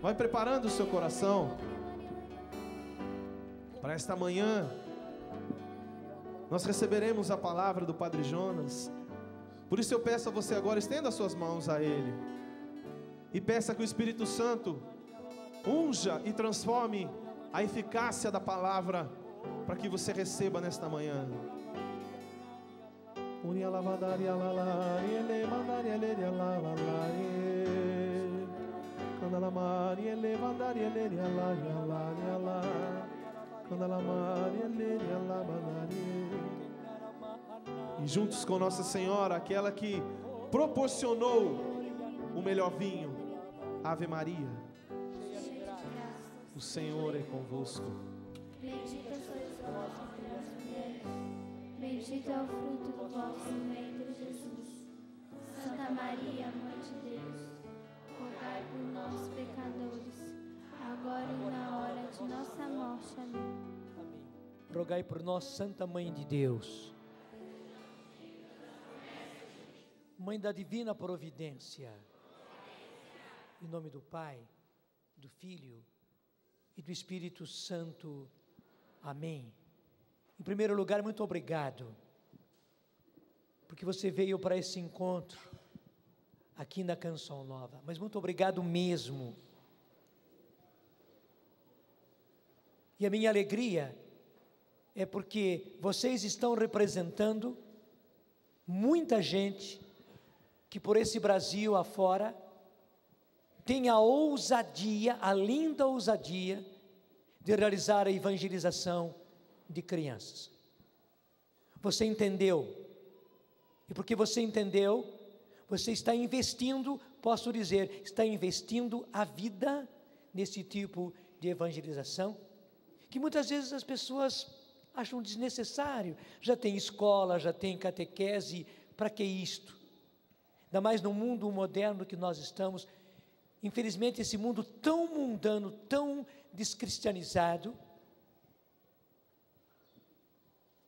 Vai preparando o seu coração para esta manhã. Nós receberemos a palavra do Padre Jonas. Por isso eu peço a você agora, estenda as suas mãos a Ele. E peça que o Espírito Santo unja e transforme a eficácia da palavra para que você receba nesta manhã. Uria lavadaria lalari, ele mandaria leria lalari. Candalamari, ele mandaria leria laria laria la. Candalamari, leria lavadaria. E juntos com Nossa Senhora, aquela que proporcionou o melhor vinho, Ave Maria. O Senhor é convosco. Bendita sois vós entre as mulheres, bendito é o fruto do vosso ventre, Jesus. Santa Maria, Mãe de Deus, rogai por nós, pecadores, agora e na hora de nossa morte. Amém. Rogai por nós, Santa Mãe de Deus. Mãe da divina providência. Em nome do Pai, do Filho e do Espírito Santo. Amém. Em primeiro lugar, muito obrigado, porque você veio para esse encontro aqui na Canção Nova, mas muito obrigado mesmo. E a minha alegria é porque vocês estão representando muita gente que por esse Brasil afora tem a ousadia, a linda ousadia de realizar a evangelização de crianças. Você entendeu? E porque você entendeu, você está investindo, posso dizer, está investindo a vida nesse tipo de evangelização, que muitas vezes as pessoas acham desnecessário. Já tem escola, já tem catequese, para que isto? Ainda mais no mundo moderno que nós estamos, infelizmente, esse mundo tão mundano, tão descristianizado,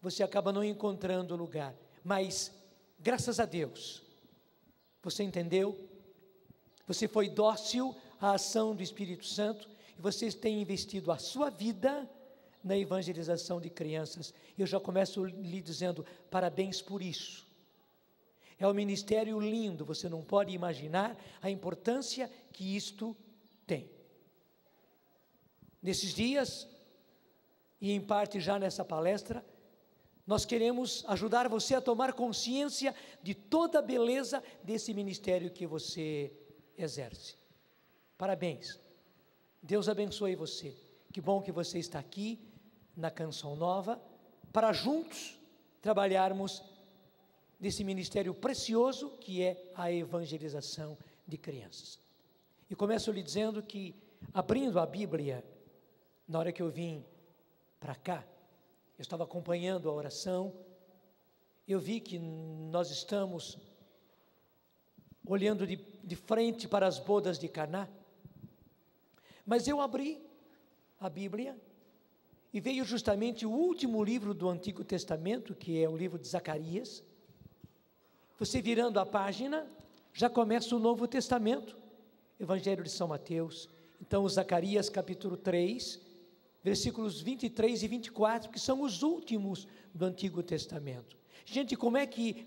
você acaba não encontrando lugar. Mas, graças a Deus, você entendeu? Você foi dócil à ação do Espírito Santo e você tem investido a sua vida na evangelização de crianças. Eu já começo lhe dizendo parabéns por isso. É um ministério lindo, você não pode imaginar a importância que isto tem. Nesses dias, e em parte já nessa palestra, nós queremos ajudar você a tomar consciência de toda a beleza desse ministério que você exerce. Parabéns. Deus abençoe você. Que bom que você está aqui na Canção Nova para juntos trabalharmos desse ministério precioso que é a evangelização de crianças. E começo lhe dizendo que, abrindo a Bíblia, na hora que eu vim para cá, eu estava acompanhando a oração, eu vi que nós estamos olhando de, de frente para as bodas de Caná, mas eu abri a Bíblia e veio justamente o último livro do Antigo Testamento, que é o livro de Zacarias. Você virando a página, já começa o Novo Testamento, Evangelho de São Mateus. Então, Zacarias capítulo 3, versículos 23 e 24, que são os últimos do Antigo Testamento. Gente, como é que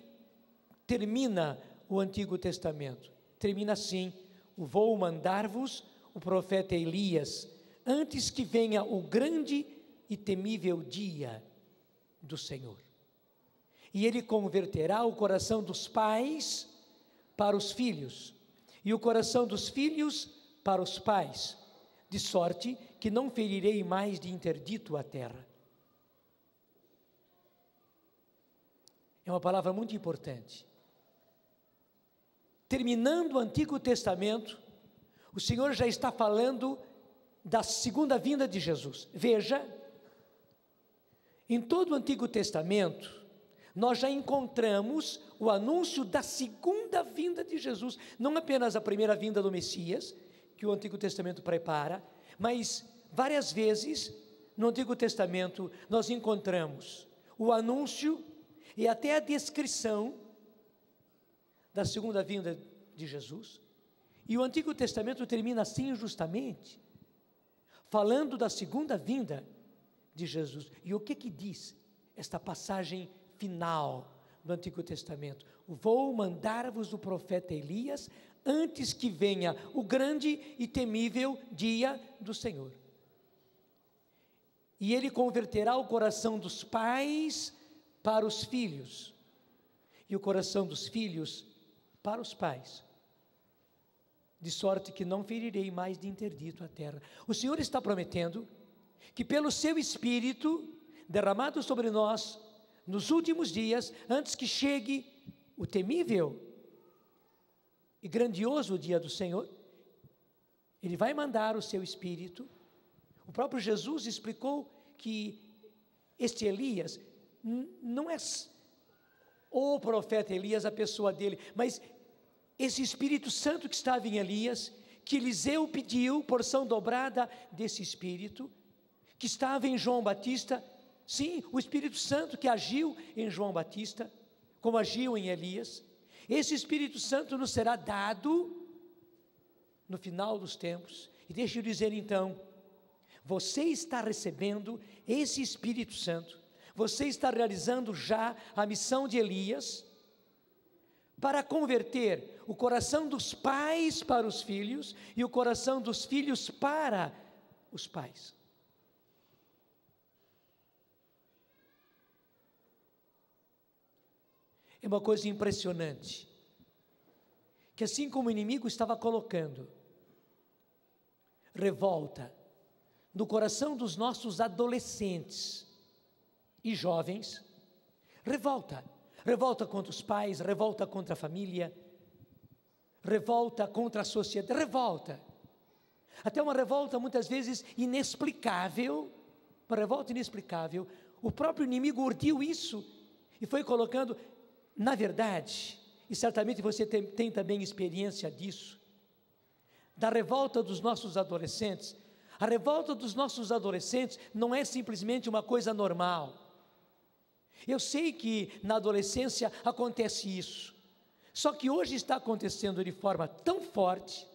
termina o Antigo Testamento? Termina assim: Vou mandar-vos o profeta Elias, antes que venha o grande e temível dia do Senhor. E ele converterá o coração dos pais para os filhos, e o coração dos filhos para os pais, de sorte que não ferirei mais de interdito a terra. É uma palavra muito importante. Terminando o Antigo Testamento, o Senhor já está falando da segunda vinda de Jesus. Veja, em todo o Antigo Testamento, nós já encontramos o anúncio da segunda vinda de Jesus, não apenas a primeira vinda do Messias, que o Antigo Testamento prepara, mas várias vezes no Antigo Testamento nós encontramos o anúncio e até a descrição da segunda vinda de Jesus. E o Antigo Testamento termina assim justamente, falando da segunda vinda de Jesus. E o que que diz esta passagem final do Antigo Testamento? Vou mandar-vos o profeta Elias antes que venha o grande e temível dia do Senhor. E ele converterá o coração dos pais para os filhos, e o coração dos filhos para os pais de sorte que não ferirei mais de interdito a terra. O Senhor está prometendo que pelo seu Espírito derramado sobre nós nos últimos dias, antes que chegue o temível e grandioso dia do Senhor, Ele vai mandar o seu Espírito. O próprio Jesus explicou que este Elias não é o profeta Elias, a pessoa dele, mas esse Espírito Santo que estava em Elias, que Eliseu pediu, porção dobrada desse Espírito, que estava em João Batista, sim, o Espírito Santo que agiu em João Batista, como agiu em Elias, esse Espírito Santo nos será dado no final dos tempos, e deixa eu dizer então, você está recebendo esse Espírito Santo, você está realizando já a missão de Elias, para converter o coração dos pais para os filhos e o coração dos filhos para os pais. É uma coisa impressionante, que assim como o inimigo estava colocando revolta no coração dos nossos adolescentes e jovens, revolta revolta contra os pais, revolta contra a família, revolta contra a sociedade, revolta. Até uma revolta muitas vezes inexplicável, uma revolta inexplicável. O próprio inimigo urdiu isso e foi colocando, na verdade, e certamente você tem, tem também experiência disso, da revolta dos nossos adolescentes. A revolta dos nossos adolescentes não é simplesmente uma coisa normal. Eu sei que na adolescência acontece isso, só que hoje está acontecendo de forma tão forte,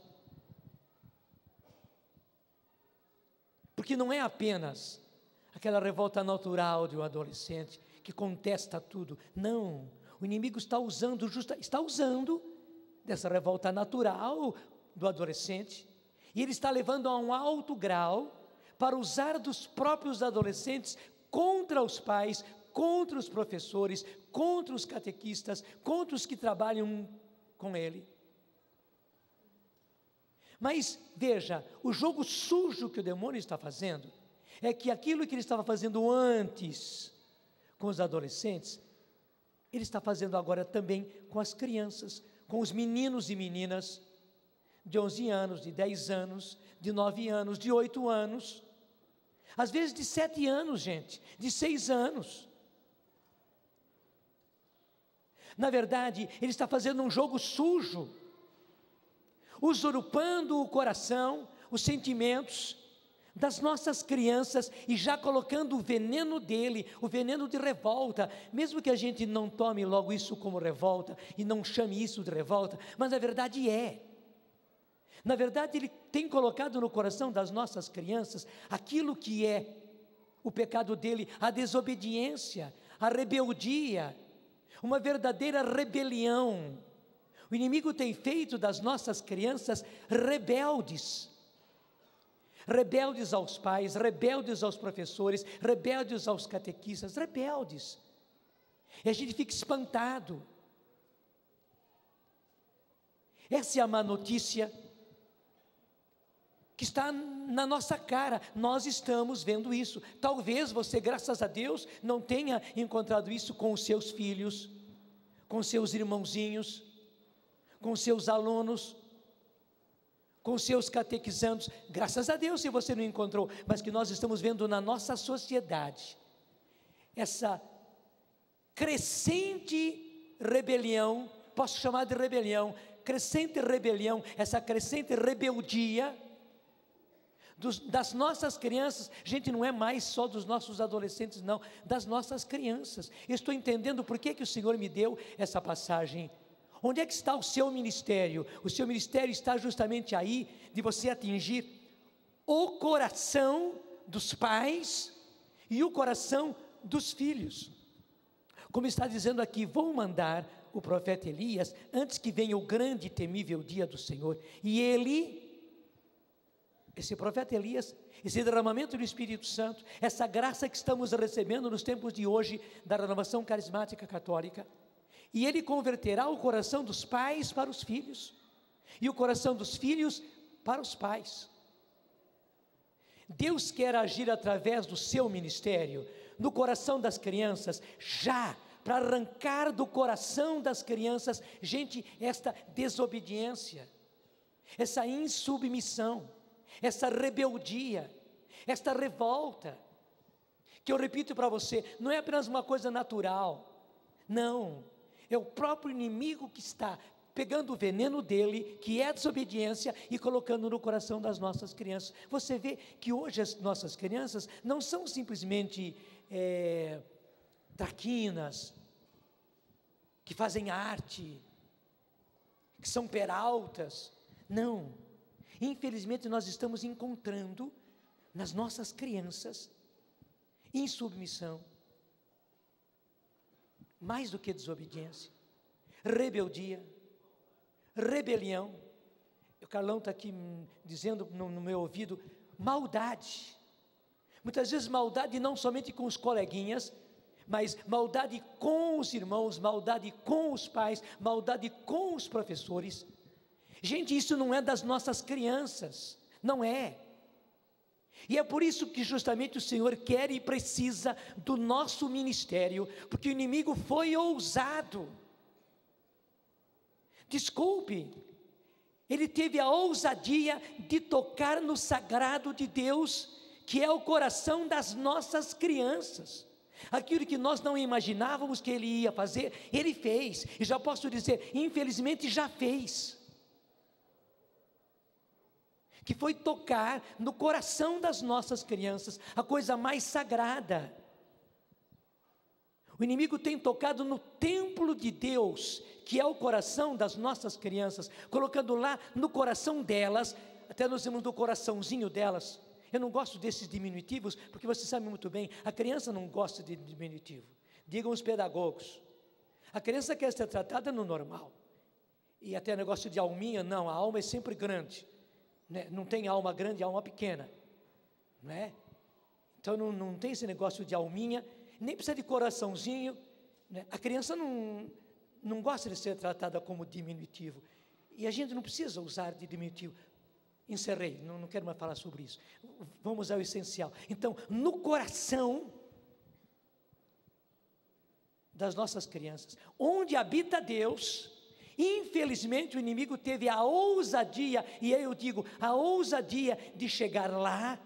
porque não é apenas aquela revolta natural de um adolescente que contesta tudo. Não, o inimigo está usando justa, está usando dessa revolta natural do adolescente e ele está levando a um alto grau para usar dos próprios adolescentes contra os pais, contra os professores, contra os catequistas, contra os que trabalham com ele. Mas veja, o jogo sujo que o demônio está fazendo é que aquilo que ele estava fazendo antes com os adolescentes, ele está fazendo agora também com as crianças, com os meninos e meninas de 11 anos, de 10 anos, de 9 anos, de 8 anos, às vezes de 7 anos, gente, de 6 anos. Na verdade, ele está fazendo um jogo sujo, usurpando o coração, os sentimentos das nossas crianças e já colocando o veneno dele, o veneno de revolta, mesmo que a gente não tome logo isso como revolta e não chame isso de revolta, mas na verdade é. Na verdade, ele tem colocado no coração das nossas crianças aquilo que é o pecado dele, a desobediência, a rebeldia, uma verdadeira rebelião. O inimigo tem feito das nossas crianças rebeldes. Rebeldes aos pais, rebeldes aos professores, rebeldes aos catequistas, rebeldes. E a gente fica espantado. Essa é a má notícia que está na nossa cara. Nós estamos vendo isso. Talvez você, graças a Deus, não tenha encontrado isso com os seus filhos, com seus irmãozinhos, com seus alunos, com seus catequizandos. Graças a Deus se você não encontrou, mas que nós estamos vendo na nossa sociedade essa crescente rebelião, posso chamar de rebelião, crescente rebelião, essa crescente rebeldia dos, das nossas crianças, gente, não é mais só dos nossos adolescentes, não, das nossas crianças. estou entendendo por que, que o Senhor me deu essa passagem. Onde é que está o seu ministério? O seu ministério está justamente aí de você atingir o coração dos pais e o coração dos filhos. Como está dizendo aqui, vou mandar o profeta Elias antes que venha o grande e temível dia do Senhor. E ele, esse profeta Elias, esse derramamento do Espírito Santo, essa graça que estamos recebendo nos tempos de hoje da renovação carismática católica, e ele converterá o coração dos pais para os filhos, e o coração dos filhos para os pais. Deus quer agir através do seu ministério no coração das crianças, já, para arrancar do coração das crianças, gente, esta desobediência, essa insubmissão, essa rebeldia, esta revolta, que eu repito para você, não é apenas uma coisa natural, não, é o próprio inimigo que está pegando o veneno dele, que é a desobediência, e colocando no coração das nossas crianças. Você vê que hoje as nossas crianças não são simplesmente é, traquinas, que fazem arte, que são peraltas. Não. Infelizmente, nós estamos encontrando nas nossas crianças insubmissão, mais do que desobediência, rebeldia, rebelião. O Carlão está aqui dizendo no, no meu ouvido: maldade. Muitas vezes, maldade não somente com os coleguinhas, mas maldade com os irmãos, maldade com os pais, maldade com os professores. Gente, isso não é das nossas crianças, não é. E é por isso que justamente o Senhor quer e precisa do nosso ministério, porque o inimigo foi ousado. Desculpe, ele teve a ousadia de tocar no sagrado de Deus, que é o coração das nossas crianças. Aquilo que nós não imaginávamos que ele ia fazer, ele fez, e já posso dizer, infelizmente já fez que foi tocar no coração das nossas crianças, a coisa mais sagrada. O inimigo tem tocado no templo de Deus, que é o coração das nossas crianças, colocando lá no coração delas, até nós temos no coraçãozinho delas. Eu não gosto desses diminutivos, porque você sabe muito bem, a criança não gosta de diminutivo. Digam os pedagogos. A criança quer ser tratada no normal. E até negócio de alminha, não, a alma é sempre grande né? não tem alma grande, alma pequena, não é? Então não, não tem esse negócio de alminha, nem precisa de coraçãozinho, né? a criança não, não gosta de ser tratada como diminutivo, e a gente não precisa usar de diminutivo. Encerrei, não, não quero mais falar sobre isso. Vamos ao essencial. Então, no coração das nossas crianças, onde habita Deus, Infelizmente, o inimigo teve a ousadia, e eu digo, a ousadia de chegar lá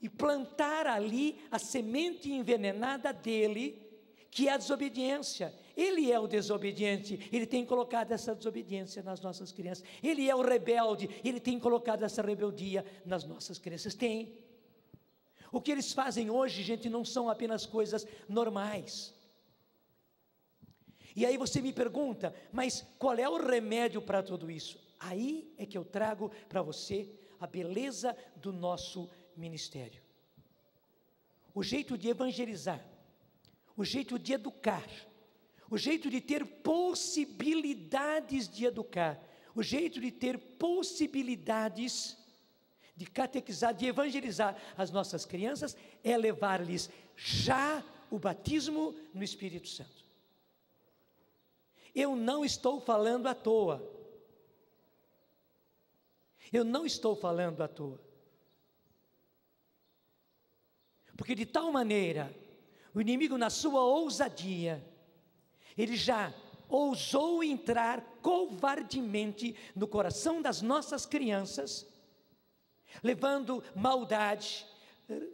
e plantar ali a semente envenenada dele, que é a desobediência. Ele é o desobediente, ele tem colocado essa desobediência nas nossas crianças. Ele é o rebelde, ele tem colocado essa rebeldia nas nossas crianças. Tem. O que eles fazem hoje, gente, não são apenas coisas normais. E aí você me pergunta, mas qual é o remédio para tudo isso? Aí é que eu trago para você a beleza do nosso ministério. O jeito de evangelizar, o jeito de educar, o jeito de ter possibilidades de educar, o jeito de ter possibilidades de catequizar, de evangelizar as nossas crianças é levar-lhes já o batismo no Espírito Santo. Eu não estou falando à toa. Eu não estou falando à toa. Porque de tal maneira, o inimigo, na sua ousadia, ele já ousou entrar covardemente no coração das nossas crianças, levando maldade,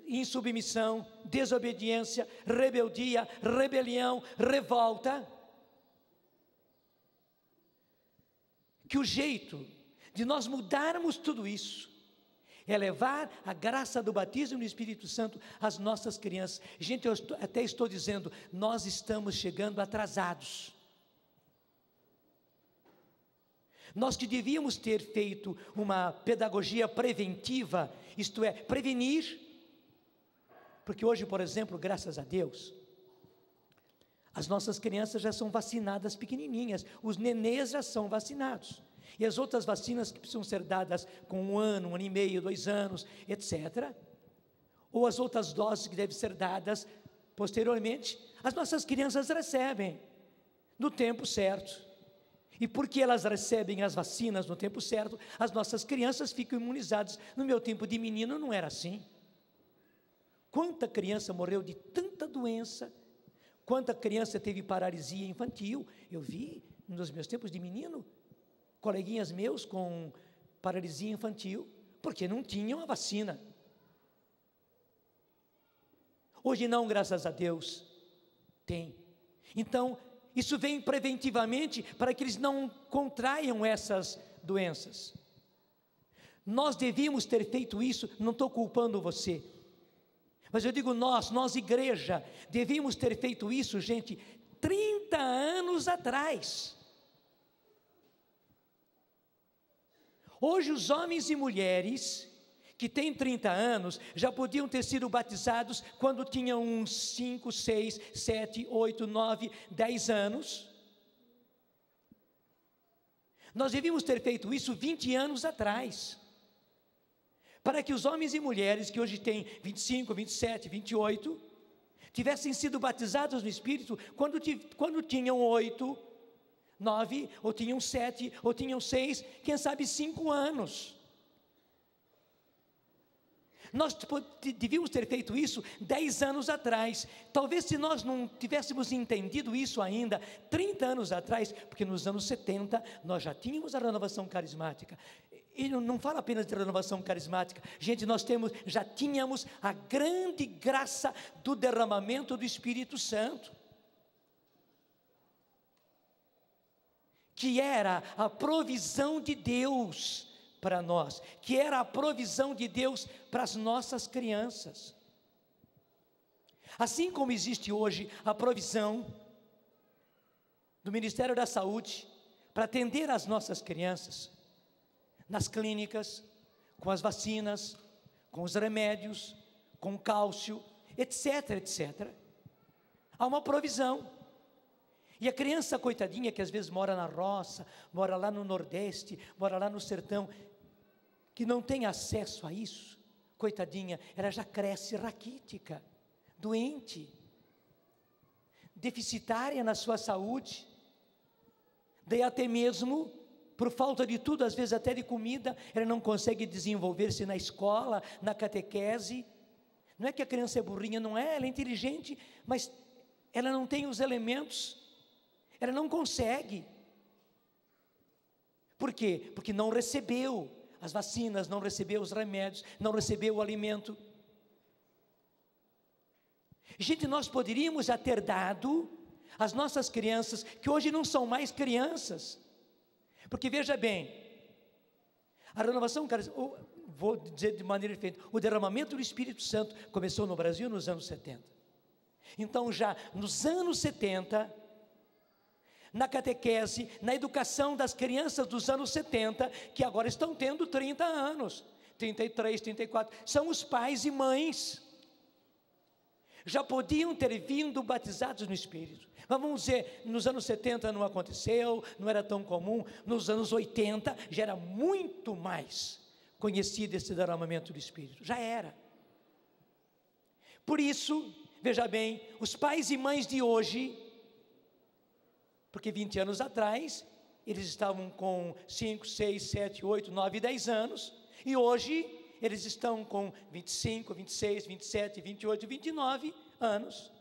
insubmissão, desobediência, rebeldia, rebelião, revolta que o jeito de nós mudarmos tudo isso é levar a graça do batismo no Espírito Santo às nossas crianças. Gente, eu estou, até estou dizendo, nós estamos chegando atrasados. Nós que devíamos ter feito uma pedagogia preventiva, isto é, prevenir, porque hoje, por exemplo, graças a Deus, as nossas crianças já são vacinadas pequenininhas, os nenês já são vacinados. E as outras vacinas que precisam ser dadas com um ano, um ano e meio, dois anos, etc. Ou as outras doses que devem ser dadas posteriormente, as nossas crianças recebem no tempo certo. E porque elas recebem as vacinas no tempo certo, as nossas crianças ficam imunizadas. No meu tempo de menino não era assim. Quanta criança morreu de tanta doença? Quanta criança teve paralisia infantil? Eu vi nos meus tempos de menino coleguinhas meus com paralisia infantil, porque não tinham a vacina. Hoje não, graças a Deus, tem. Então, isso vem preventivamente para que eles não contraiam essas doenças. Nós devíamos ter feito isso, não estou culpando você, mas eu digo nós, nós igreja, devíamos ter feito isso, gente, 30 anos atrás. Hoje, os homens e mulheres que têm 30 anos já podiam ter sido batizados quando tinham uns 5, 6, 7, 8, 9, 10 anos. Nós devíamos ter feito isso 20 anos atrás. Para que os homens e mulheres que hoje têm 25, 27, 28, tivessem sido batizados no Espírito quando, quando tinham 8, nove, ou tinham sete, ou tinham seis, quem sabe cinco anos. Nós devíamos ter feito isso dez anos atrás. Talvez se nós não tivéssemos entendido isso ainda 30 anos atrás, porque nos anos 70 nós já tínhamos a renovação carismática. E não, fala apenas de renovação carismática. Gente, nós temos, já tínhamos a grande graça do derramamento do Espírito Santo. que era a provisão de Deus para nós, que era a provisão de Deus para as nossas crianças. Assim como existe hoje a provisão do Ministério da Saúde para atender as nossas crianças nas clínicas, com as vacinas, com os remédios, com cálcio, etc, etc. Há uma provisão. E a criança coitadinha que às vezes mora na roça, mora lá no Nordeste, mora lá no sertão, que não tem acesso a isso, coitadinha, ela já cresce raquítica, doente, deficitária na sua saúde, daí até mesmo, por falta de tudo, às vezes até de comida, ela não consegue desenvolver-se na escola, na catequese. Não é que a criança é burrinha, não é, ela é inteligente, mas ela não tem os elementos ela não consegue. Por quê? Porque não recebeu as vacinas, não recebeu os remédios, não recebeu o alimento. Gente, nós poderíamos já ter dado às nossas crianças, que hoje não são mais crianças, porque veja bem, a renovação, vou dizer de maneira diferente, o derramamento do Espírito Santo começou no Brasil nos anos 70. Então, já nos anos 70, na catequese, na educação das crianças dos anos 70, que agora estão tendo 30 anos, 33, 34, são os pais e mães. Já podiam ter vindo batizados no Espírito. Mas vamos dizer, nos anos 70 não aconteceu, não era tão comum, nos anos 80 já era muito mais conhecido esse derramamento do Espírito, já era. Por isso, veja bem, os pais e mães de hoje porque 20 anos atrás, eles estavam com 5, 6, 7, 8, 9, 10 anos, e hoje eles estão com 25, 26, 27, 28, 29 anos.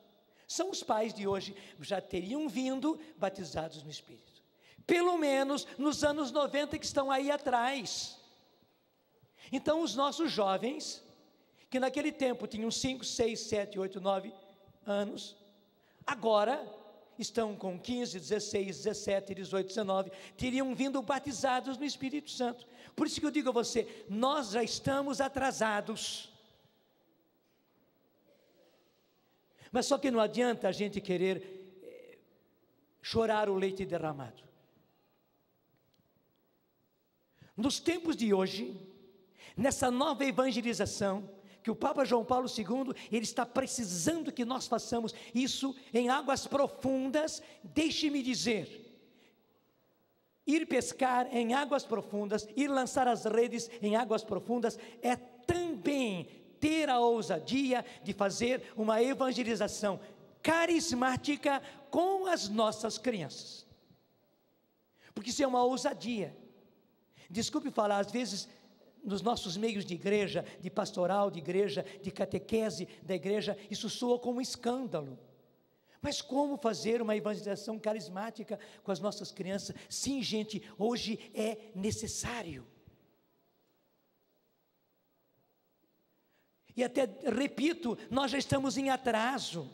São os pais de hoje, já teriam vindo batizados no Espírito. Pelo menos nos anos 90 que estão aí atrás. Então, os nossos jovens, que naquele tempo tinham 5, 6, 7, 8, 9 anos, agora estão com 15, 16, 17, 18, 19, teriam vindo batizados no Espírito Santo. Por isso que eu digo a você, nós já estamos atrasados. Mas só que não adianta a gente querer eh, chorar o leite derramado. Nos tempos de hoje, nessa nova evangelização, que o Papa João Paulo II, ele está precisando que nós façamos isso em águas profundas, deixe-me dizer, ir pescar em águas profundas, ir lançar as redes em águas profundas, é também ter a ousadia de fazer uma evangelização carismática com as nossas crianças. Porque isso é uma ousadia. Desculpe falar, às vezes nos nossos meios de igreja, de pastoral de igreja, de catequese da igreja, isso soa como um escândalo. Mas como fazer uma evangelização carismática com as nossas crianças? Sim, gente, hoje é necessário. E até, repito, nós já estamos em atraso.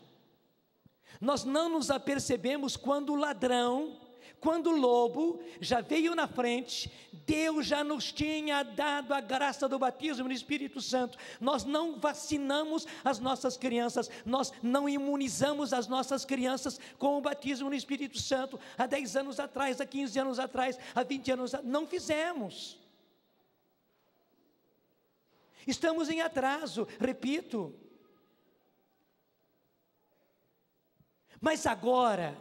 Nós não nos apercebemos quando o ladrão, quando o lobo já veio na frente, Deus já nos tinha dado a graça do batismo no Espírito Santo. Nós não vacinamos as nossas crianças, nós não imunizamos as nossas crianças com o batismo no Espírito Santo há 10 anos atrás, há 15 anos atrás, há 20 anos atrás. Não fizemos. Estamos em atraso, repito. Mas agora,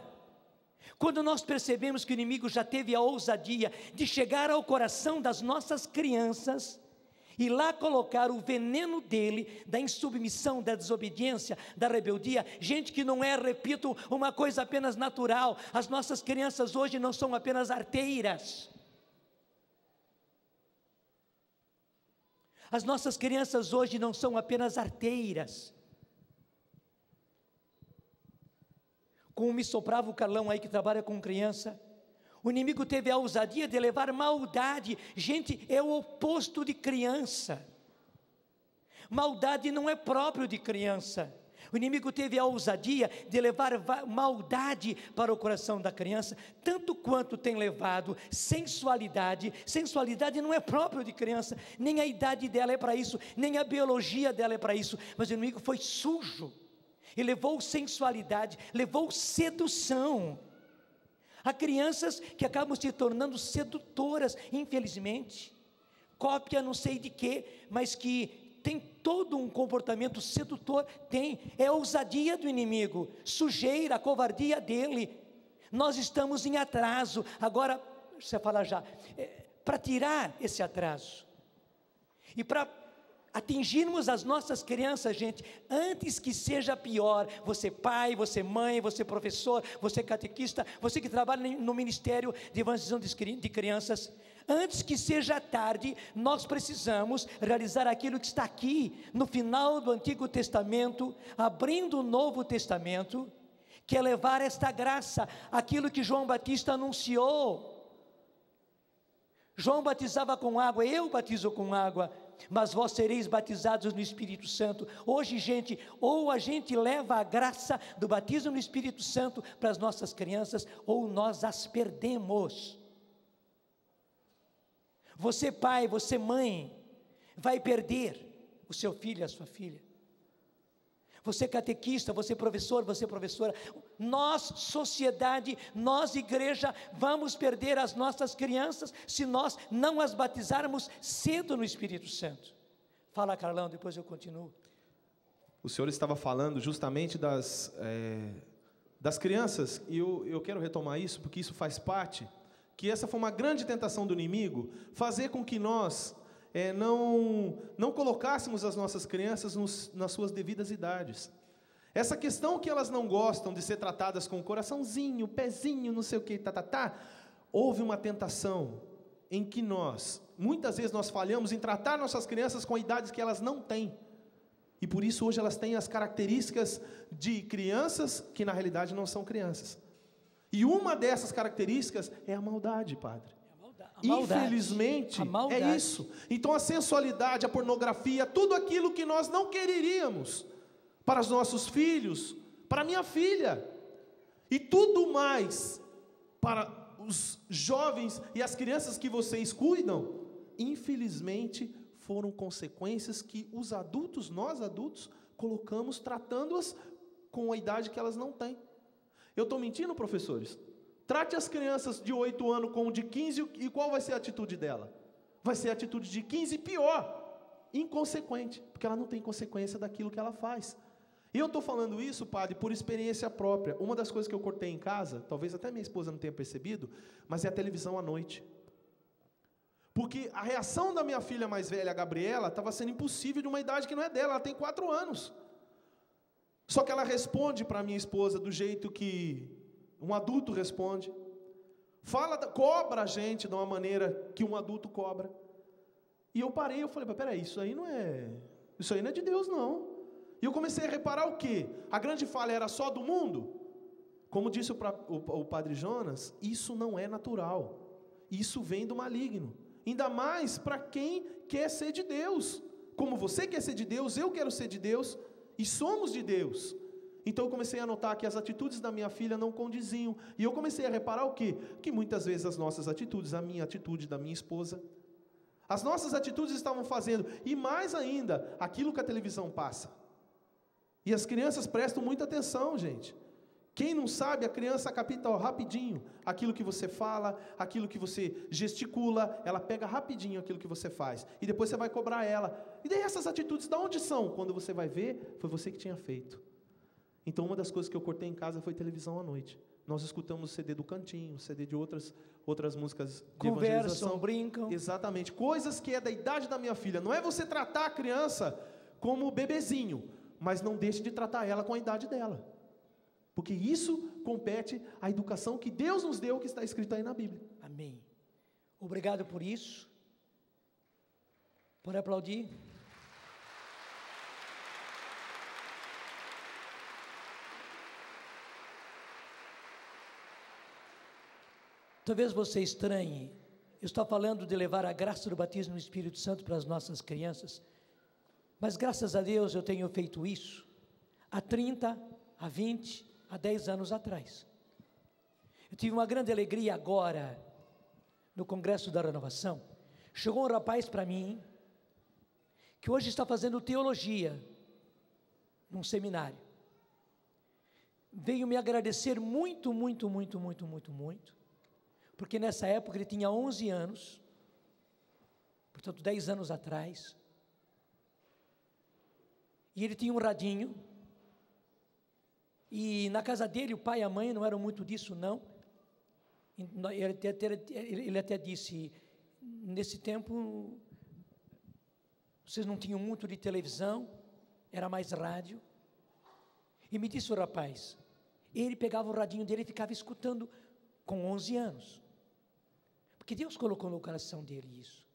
quando nós percebemos que o inimigo já teve a ousadia de chegar ao coração das nossas crianças, e lá colocar o veneno dele, da insubmissão, da desobediência, da rebeldia, gente que não é, repito, uma coisa apenas natural, as nossas crianças hoje não são apenas arteiras, as nossas crianças hoje não são apenas arteiras, como me soprava o Carlão aí que trabalha com criança. O inimigo teve a ousadia de levar maldade. Gente, é o oposto de criança. Maldade não é próprio de criança. O inimigo teve a ousadia de levar maldade para o coração da criança, tanto quanto tem levado sensualidade. Sensualidade não é próprio de criança, nem a idade dela é para isso, nem a biologia dela é para isso, mas o inimigo foi sujo e levou sensualidade, levou sedução. Há crianças que acabam se tornando sedutoras, infelizmente. Cópia não sei de quê, mas que tem todo um comportamento sedutor, tem, é ousadia do inimigo, sujeira, covardia dele. Nós estamos em atraso. Agora, você fala já, é, para tirar esse atraso e para atingirmos as nossas crianças, gente, antes que seja pior, você pai, você mãe, você professor, você catequista, você que trabalha no Ministério de Evangelização de Crianças, antes que seja tarde, nós precisamos realizar aquilo que está aqui no final do Antigo Testamento, abrindo o Novo Testamento, que é levar esta graça, aquilo que João Batista anunciou. João batizava com água, eu batizo com água, mas vós sereis batizados no Espírito Santo. Hoje, gente, ou a gente leva a graça do batismo no Espírito Santo para as nossas crianças, ou nós as perdemos. Você, pai, você, mãe, vai perder o seu filho a sua filha. Você catequista, você professor, você professora, nós sociedade, nós igreja, vamos perder as nossas crianças se nós não as batizarmos cedo no Espírito Santo. Fala, Carlão, depois eu continuo. O senhor estava falando justamente das, é, das crianças, e eu, eu quero retomar isso, porque isso faz parte, que essa foi uma grande tentação do inimigo, fazer com que nós é, não, não colocássemos as nossas crianças nos, nas suas devidas idades. Essa questão que elas não gostam de ser tratadas com o coraçãozinho, pezinho, não sei o que, tá, tá, tá, houve uma tentação em que nós, muitas vezes nós falhamos em tratar nossas crianças com idades que elas não têm. E por isso hoje elas têm as características de crianças que na realidade não são crianças. E uma dessas características é a maldade, Padre. Infelizmente, é isso. Então a sensualidade, a pornografia, tudo aquilo que nós não quereríamos para os nossos filhos, para minha filha, e tudo mais para os jovens e as crianças que vocês cuidam, infelizmente foram consequências que os adultos, nós adultos, colocamos tratando-as com a idade que elas não têm. Eu estou mentindo, professores? Trate as crianças de 8 anos com de 15 e qual vai ser a atitude dela? vai ser a atitude de 15 pior, inconsequente, porque ela não tem consequência daquilo que ela faz. E eu estou falando isso, padre, por experiência própria. Uma das coisas que eu cortei em casa, talvez até minha esposa não tenha percebido, mas é a televisão à noite. Porque a reação da minha filha mais velha, a Gabriela, estava sendo impossível de uma idade que não é dela, ela tem quatro anos. Só que ela responde para minha esposa do jeito que um adulto responde. Fala, cobra a gente de uma maneira que um adulto cobra. E eu parei, eu falei, peraí, isso aí não é. Isso aí não é de Deus, não. E eu comecei a reparar o quê? A grande falha era só do mundo? Como disse o, o, o padre Jonas, isso não é natural. Isso vem do maligno. Ainda mais para quem quer ser de Deus. Como você quer ser de Deus, eu quero ser de Deus e somos de Deus. Então eu comecei a notar que as atitudes da minha filha não condiziam. E eu comecei a reparar o quê? Que muitas vezes as nossas atitudes, a minha atitude da minha esposa, as nossas atitudes estavam fazendo, e mais ainda, aquilo que a televisão passa. E as crianças prestam muita atenção, gente. Quem não sabe, a criança capta rapidinho aquilo que você fala, aquilo que você gesticula, ela pega rapidinho aquilo que você faz. E depois você vai cobrar ela. E daí essas atitudes, de onde são? Quando você vai ver, foi você que tinha feito. Então uma das coisas que eu cortei em casa foi televisão à noite. Nós escutamos o CD do Cantinho, CD de outras, outras músicas de Conversam, evangelização. brincam. Exatamente. Coisas que é da idade da minha filha. Não é você tratar a criança como bebezinho, mas não deixe de tratar ela com a idade dela. Porque isso compete à educação que Deus nos deu, que está escrito aí na Bíblia. Amém. Obrigado por isso. Por aplaudir. Talvez você estranhe, eu estou falando de levar a graça do batismo no Espírito Santo para as nossas crianças, mas graças a Deus eu tenho feito isso há 30, há 20, há 10 anos atrás. Eu tive uma grande alegria agora, no Congresso da Renovação. Chegou um rapaz para mim, que hoje está fazendo teologia, num seminário. Veio me agradecer muito, muito, muito, muito, muito, muito, porque nessa época ele tinha 11 anos, portanto, 10 anos atrás, e ele tinha um radinho, e na casa dele, o pai e a mãe não eram muito disso, não. Ele até, ele até disse: nesse tempo, vocês não tinham muito de televisão, era mais rádio. E me disse o rapaz: ele pegava o radinho dele e ficava escutando com 11 anos. Porque Deus colocou no coração dele isso.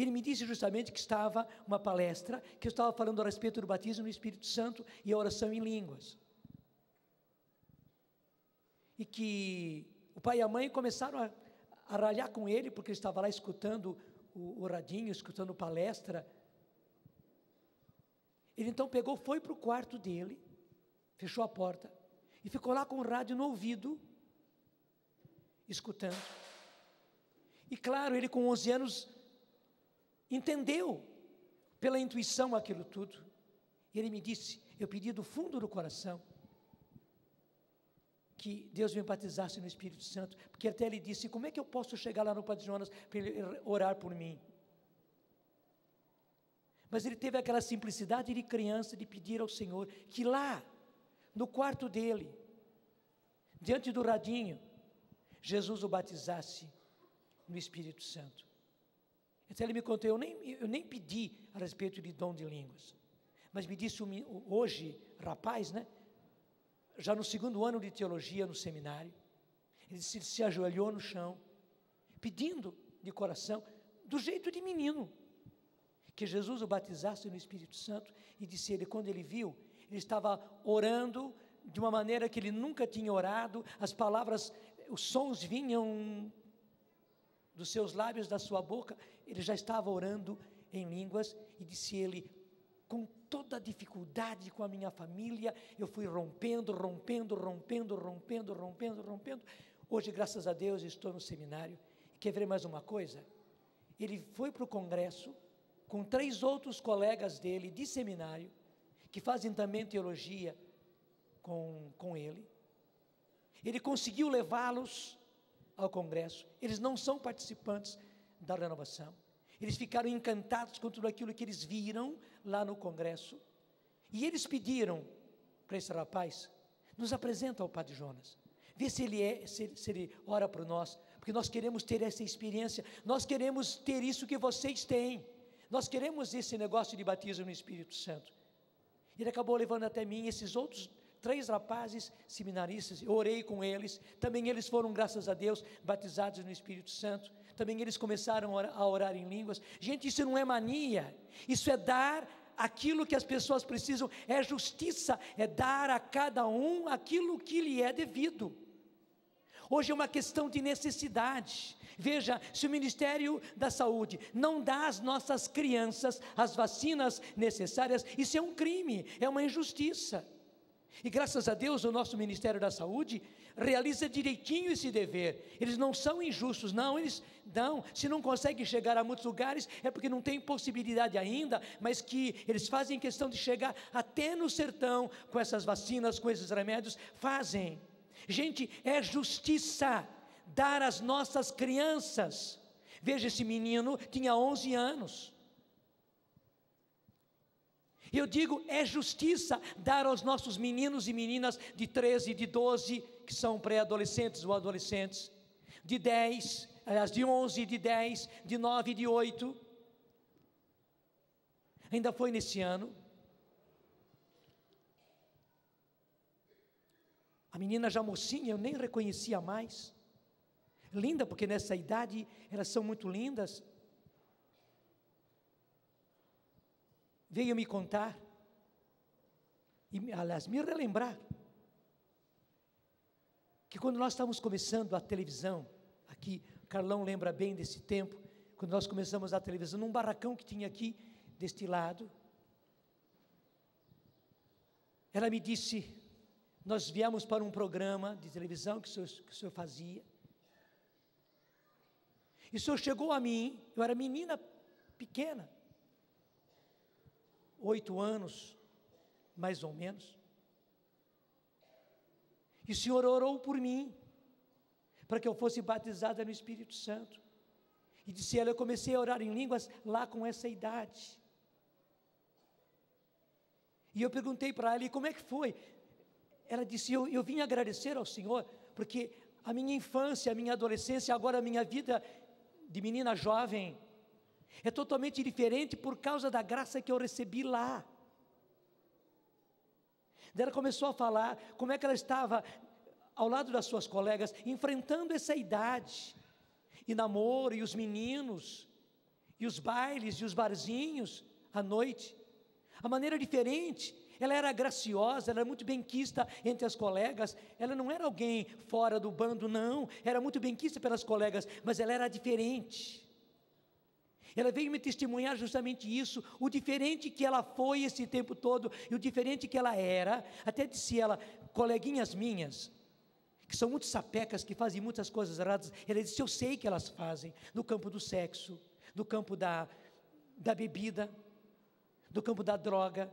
E ele me disse justamente que estava uma palestra, que eu estava falando a respeito do batismo no Espírito Santo e a oração em línguas e que o pai e a mãe começaram a, a ralhar com ele, porque ele estava lá escutando o, o radinho, escutando palestra. Ele então pegou, foi para o quarto dele, fechou a porta e ficou lá com o rádio no ouvido, escutando. E claro, ele com 11 anos entendeu pela intuição aquilo tudo. E ele me disse: Eu pedi do fundo do coração que Deus me batizasse no Espírito Santo, porque até ele disse: Como é que eu posso chegar lá no Padre Jonas para ele orar por mim? Mas ele teve aquela simplicidade de criança de pedir ao Senhor que lá, no quarto dele, diante do radinho, Jesus o batizasse no Espírito Santo. Até ele me contou, eu nem, eu nem pedi a respeito de dom de línguas, mas me disse hoje, rapaz, né? já no segundo ano de teologia no seminário, ele se, se ajoelhou no chão, pedindo de coração, do jeito de menino, que Jesus o batizasse no Espírito Santo, e disse ele, quando ele viu, ele estava orando de uma maneira que ele nunca tinha orado, as palavras, os sons vinham dos seus lábios, da sua boca, ele já estava orando em línguas, e disse ele, com toda a dificuldade com a minha família, eu fui rompendo, rompendo, rompendo, rompendo, rompendo, rompendo. Hoje, graças a Deus, estou no seminário. Quer ver mais uma coisa? Ele foi para o congresso com três outros colegas dele de seminário, que fazem também teologia com, com ele. Ele conseguiu levá-los ao congresso. Eles não são participantes da renovação. Eles ficaram encantados com tudo aquilo que eles viram lá no congresso. E eles pediram para esse rapaz: nos apresenta ao Padre Jonas. Vê se ele é, se, se ele ora por nós, porque nós queremos ter essa experiência, nós queremos ter isso que vocês têm. Nós queremos esse negócio de batismo no Espírito Santo. Ele acabou levando até mim esses outros três rapazes seminaristas, eu orei com eles, também eles foram, graças a Deus, batizados no Espírito Santo, também eles começaram a orar em línguas. Gente, isso não é mania, isso é dar aquilo que as pessoas precisam, é justiça, é dar a cada um aquilo que lhe é devido. Hoje é uma questão de necessidade. Veja, se o Ministério da Saúde não dá às nossas crianças as vacinas necessárias, isso é um crime, é uma injustiça. E graças a Deus o nosso Ministério da Saúde realiza direitinho esse dever. Eles não são injustos, não, eles dão. Se não conseguem chegar a muitos lugares, é porque não tem possibilidade ainda, mas que eles fazem questão de chegar até no sertão com essas vacinas, com esses remédios, fazem. Gente, é justiça dar às nossas crianças. Veja, esse menino tinha 11 anos. Eu digo, é justiça dar aos nossos meninos e meninas de 13, de 12, que são pré-adolescentes ou adolescentes, de 10, aliás, de 11, de 10, de 9, de 8. Ainda foi nesse ano. A menina já mocinha, eu nem reconhecia mais. Linda, porque nessa idade elas são muito lindas. Veio me contar, e aliás, me relembrar, que quando nós estávamos começando a televisão, aqui, Carlão lembra bem desse tempo, quando nós começamos a televisão, num barracão que tinha aqui, deste lado, ela me disse, nós viemos para um programa de televisão que o senhor, que o senhor fazia, e o senhor chegou a mim, eu era menina pequena, oito anos, mais ou menos. E o Senhor orou por mim, para que eu fosse batizada no Espírito Santo. E disse ela: Eu comecei a orar em línguas lá com essa idade. E eu perguntei para ela: E como é que foi? Ela disse: eu, eu vim agradecer ao Senhor, porque a minha infância, a minha adolescência, agora a minha vida de menina jovem, é totalmente diferente por causa da graça que eu recebi lá. ela começou a falar como é que ela estava ao lado das suas colegas, enfrentando essa idade, e namoro, e os meninos, e os bailes, e os barzinhos à noite. A maneira diferente, ela era graciosa, ela era muito benquista entre as colegas, ela não era alguém fora do bando, não, era muito benquista pelas colegas, mas ela era diferente. Ela veio me testemunhar justamente isso, o diferente que ela foi esse tempo todo e o diferente que ela era. Até disse ela, coleguinhas minhas, que são muito sapecas, que fazem muitas coisas erradas, ela disse: Eu sei que elas fazem no campo do sexo, no campo da, da bebida, no campo da droga.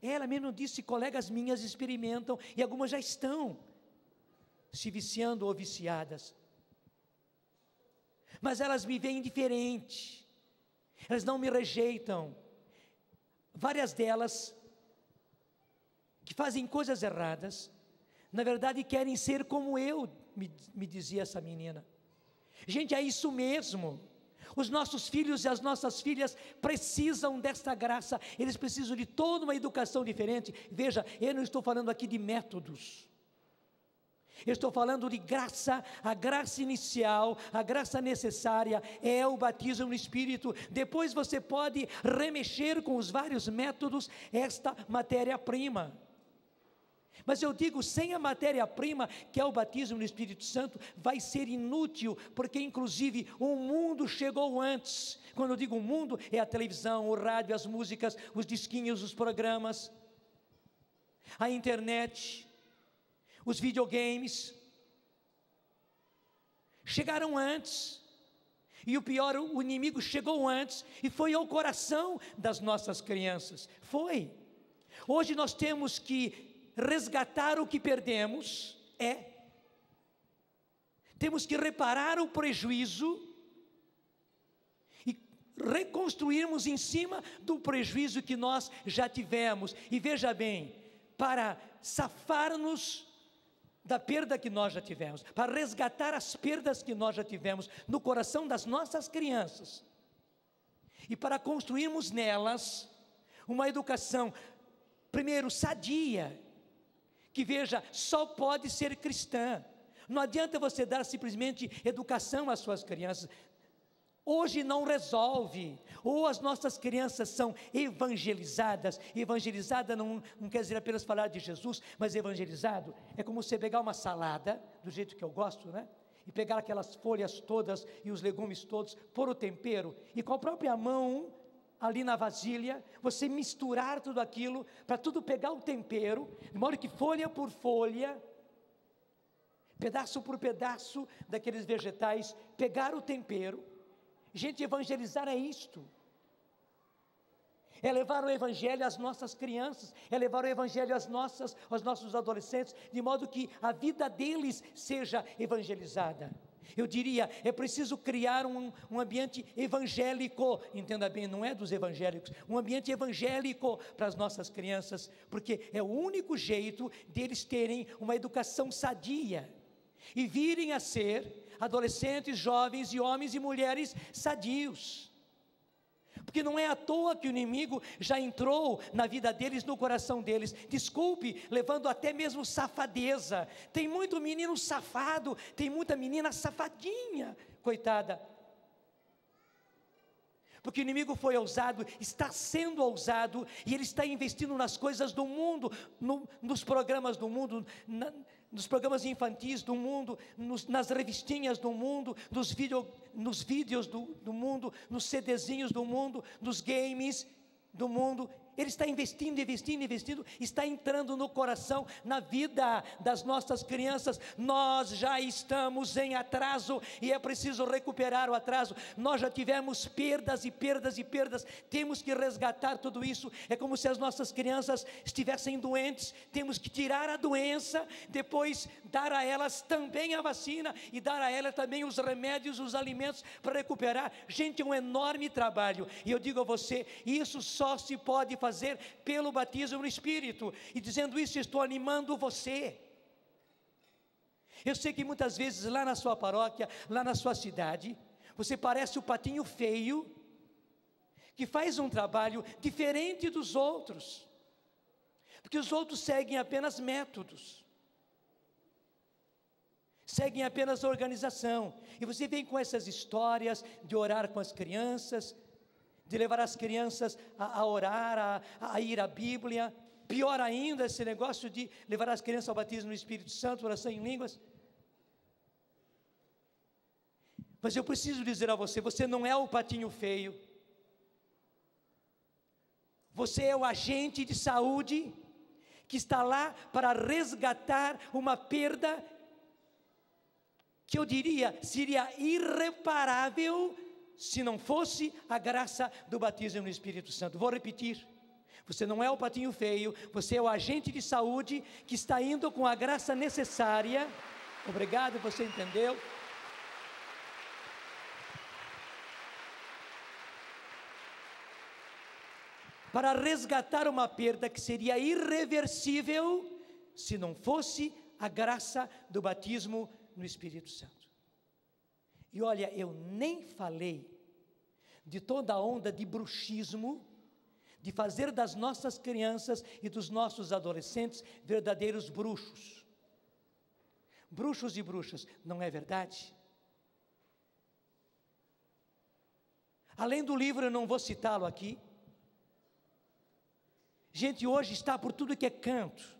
Ela mesmo disse: colegas minhas experimentam e algumas já estão se viciando ou viciadas. Mas elas me veem diferente elas não me rejeitam. Várias delas, que fazem coisas erradas, na verdade querem ser como eu, me, me dizia essa menina. Gente, é isso mesmo. Os nossos filhos e as nossas filhas precisam desta graça, eles precisam de toda uma educação diferente. Veja, eu não estou falando aqui de métodos. Estou falando de graça, a graça inicial, a graça necessária é o batismo no Espírito. Depois você pode remexer com os vários métodos esta matéria-prima. Mas eu digo, sem a matéria-prima, que é o batismo no Espírito Santo, vai ser inútil, porque inclusive o mundo chegou antes. Quando eu digo o mundo, é a televisão, o rádio, as músicas, os disquinhos, os programas, a internet os videogames. Chegaram antes. E o pior, o inimigo chegou antes e foi ao coração das nossas crianças. Foi. Hoje nós temos que resgatar o que perdemos, é. Temos que reparar o prejuízo e reconstruirmos em cima do prejuízo que nós já tivemos. E veja bem, para safar-nos da perda que nós já tivemos, para resgatar as perdas que nós já tivemos no coração das nossas crianças, e para construirmos nelas uma educação, primeiro, sadia, que veja, só pode ser cristã. Não adianta você dar simplesmente educação às suas crianças. Hoje não resolve. Ou as nossas crianças são evangelizadas. Evangelizada não, não quer dizer apenas falar de Jesus, mas evangelizado é como você pegar uma salada, do jeito que eu gosto, né? E pegar aquelas folhas todas e os legumes todos, pôr o tempero e com a própria mão ali na vasilha, você misturar tudo aquilo para tudo pegar o tempero, de modo que folha por folha, pedaço por pedaço daqueles vegetais, pegar o tempero Gente, evangelizar é isto. É levar o evangelho às nossas crianças, é levar o evangelho às nossas, aos nossos adolescentes, de modo que a vida deles seja evangelizada. Eu diria, é preciso criar um, um, ambiente evangélico, entenda bem, não é dos evangélicos, um ambiente evangélico para as nossas crianças, porque é o único jeito deles terem uma educação sadia e virem a ser adolescentes, jovens e homens e mulheres sadios. Porque não é à toa que o inimigo já entrou na vida deles, no coração deles. Desculpe, levando até mesmo safadeza. Tem muito menino safado, tem muita menina safadinha, coitada. Porque o inimigo foi ousado, está sendo ousado, e ele está investindo nas coisas do mundo, no, nos programas do mundo, na, nos programas infantis do mundo, nos, nas revistinhas do mundo, nos, video, nos vídeos do, do mundo, nos CDzinhos do mundo, nos games do mundo. Ele está investindo, investindo, investindo, está entrando no coração, na vida das nossas crianças. Nós já estamos em atraso e é preciso recuperar o atraso. Nós já tivemos perdas e perdas e perdas, temos que resgatar tudo isso. É como se as nossas crianças estivessem doentes, temos que tirar a doença, depois dar a elas também a vacina e dar a elas também os remédios, os alimentos para recuperar. Gente, é um enorme trabalho. E eu digo a você, isso só se pode fazer fazer pelo batismo no Espírito. E dizendo isso, estou animando você. Eu sei que muitas vezes lá na sua paróquia, lá na sua cidade, você parece o patinho feio, que faz um trabalho diferente dos outros, porque os outros seguem apenas métodos, seguem apenas organização, e você vem com essas histórias de orar com as crianças, de levar as crianças a, a orar, a, a, ir à Bíblia. Pior ainda, esse negócio de levar as crianças ao batismo no Espírito Santo, oração em línguas. Mas eu preciso dizer a você: você não é o patinho feio. Você é o agente de saúde que está lá para resgatar uma perda que eu diria seria irreparável se não fosse a graça do batismo no Espírito Santo. Vou repetir. Você não é o patinho feio, você é o agente de saúde que está indo com a graça necessária. Obrigado, você entendeu? Para resgatar uma perda que seria irreversível se não fosse a graça do batismo no Espírito Santo. E olha, eu nem falei de toda a onda de bruxismo, de fazer das nossas crianças e dos nossos adolescentes verdadeiros bruxos. Bruxos e bruxas, não é verdade? Além do livro, eu não vou citá-lo aqui. Gente, hoje está por tudo que é canto.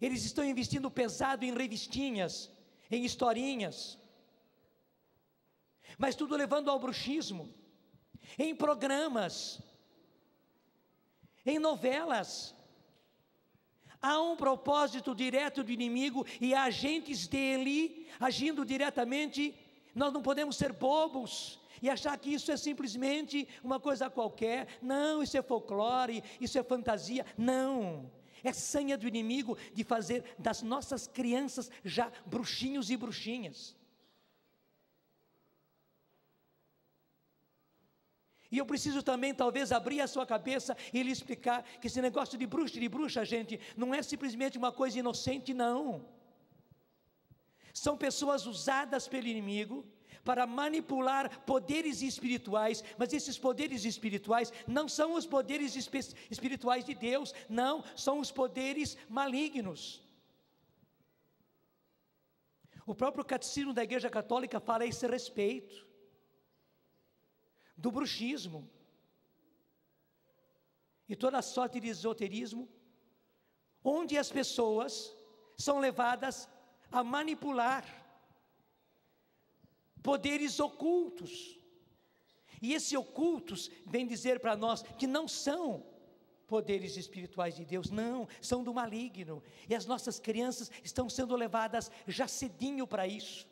Eles estão investindo pesado em revistinhas, em historinhas mas tudo levando ao bruxismo, em programas, em novelas. Há um propósito direto do inimigo e há agentes dele agindo diretamente. Nós não podemos ser bobos e achar que isso é simplesmente uma coisa qualquer. Não, isso é folclore, isso é fantasia. Não. É sanha do inimigo de fazer das nossas crianças já bruxinhos e bruxinhas. E eu preciso também, talvez, abrir a sua cabeça e lhe explicar que esse negócio de bruxa e de bruxa, gente, não é simplesmente uma coisa inocente, não. São pessoas usadas pelo inimigo para manipular poderes espirituais, mas esses poderes espirituais não são os poderes espirituais de Deus, não, são os poderes malignos. O próprio catecismo da Igreja Católica fala a esse respeito do bruxismo e toda sorte de esoterismo, onde as pessoas são levadas a manipular poderes ocultos. E esses ocultos vem dizer para nós que não são poderes espirituais de Deus, não, são do maligno. E as nossas crianças estão sendo levadas já cedinho para isso.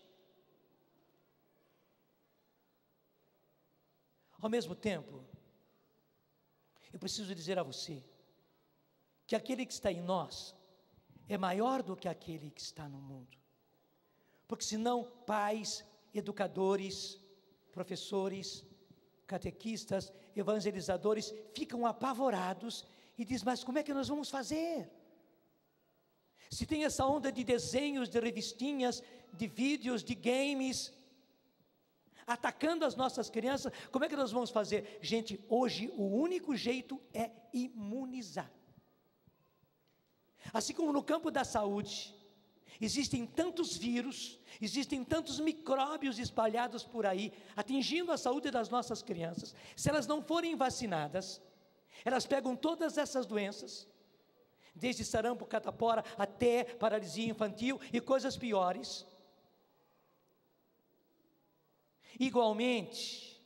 Ao mesmo tempo, eu preciso dizer a você que aquele que está em nós é maior do que aquele que está no mundo. Porque senão pais, educadores, professores, catequistas, evangelizadores ficam apavorados e diz: "Mas como é que nós vamos fazer?" Se tem essa onda de desenhos, de revistinhas, de vídeos, de games, atacando as nossas crianças, como é que nós vamos fazer? Gente, hoje o único jeito é imunizar. Assim como no campo da saúde, existem tantos vírus, existem tantos micróbios espalhados por aí, atingindo a saúde das nossas crianças. Se elas não forem vacinadas, elas pegam todas essas doenças, desde sarampo, catapora até paralisia infantil e coisas piores. Igualmente,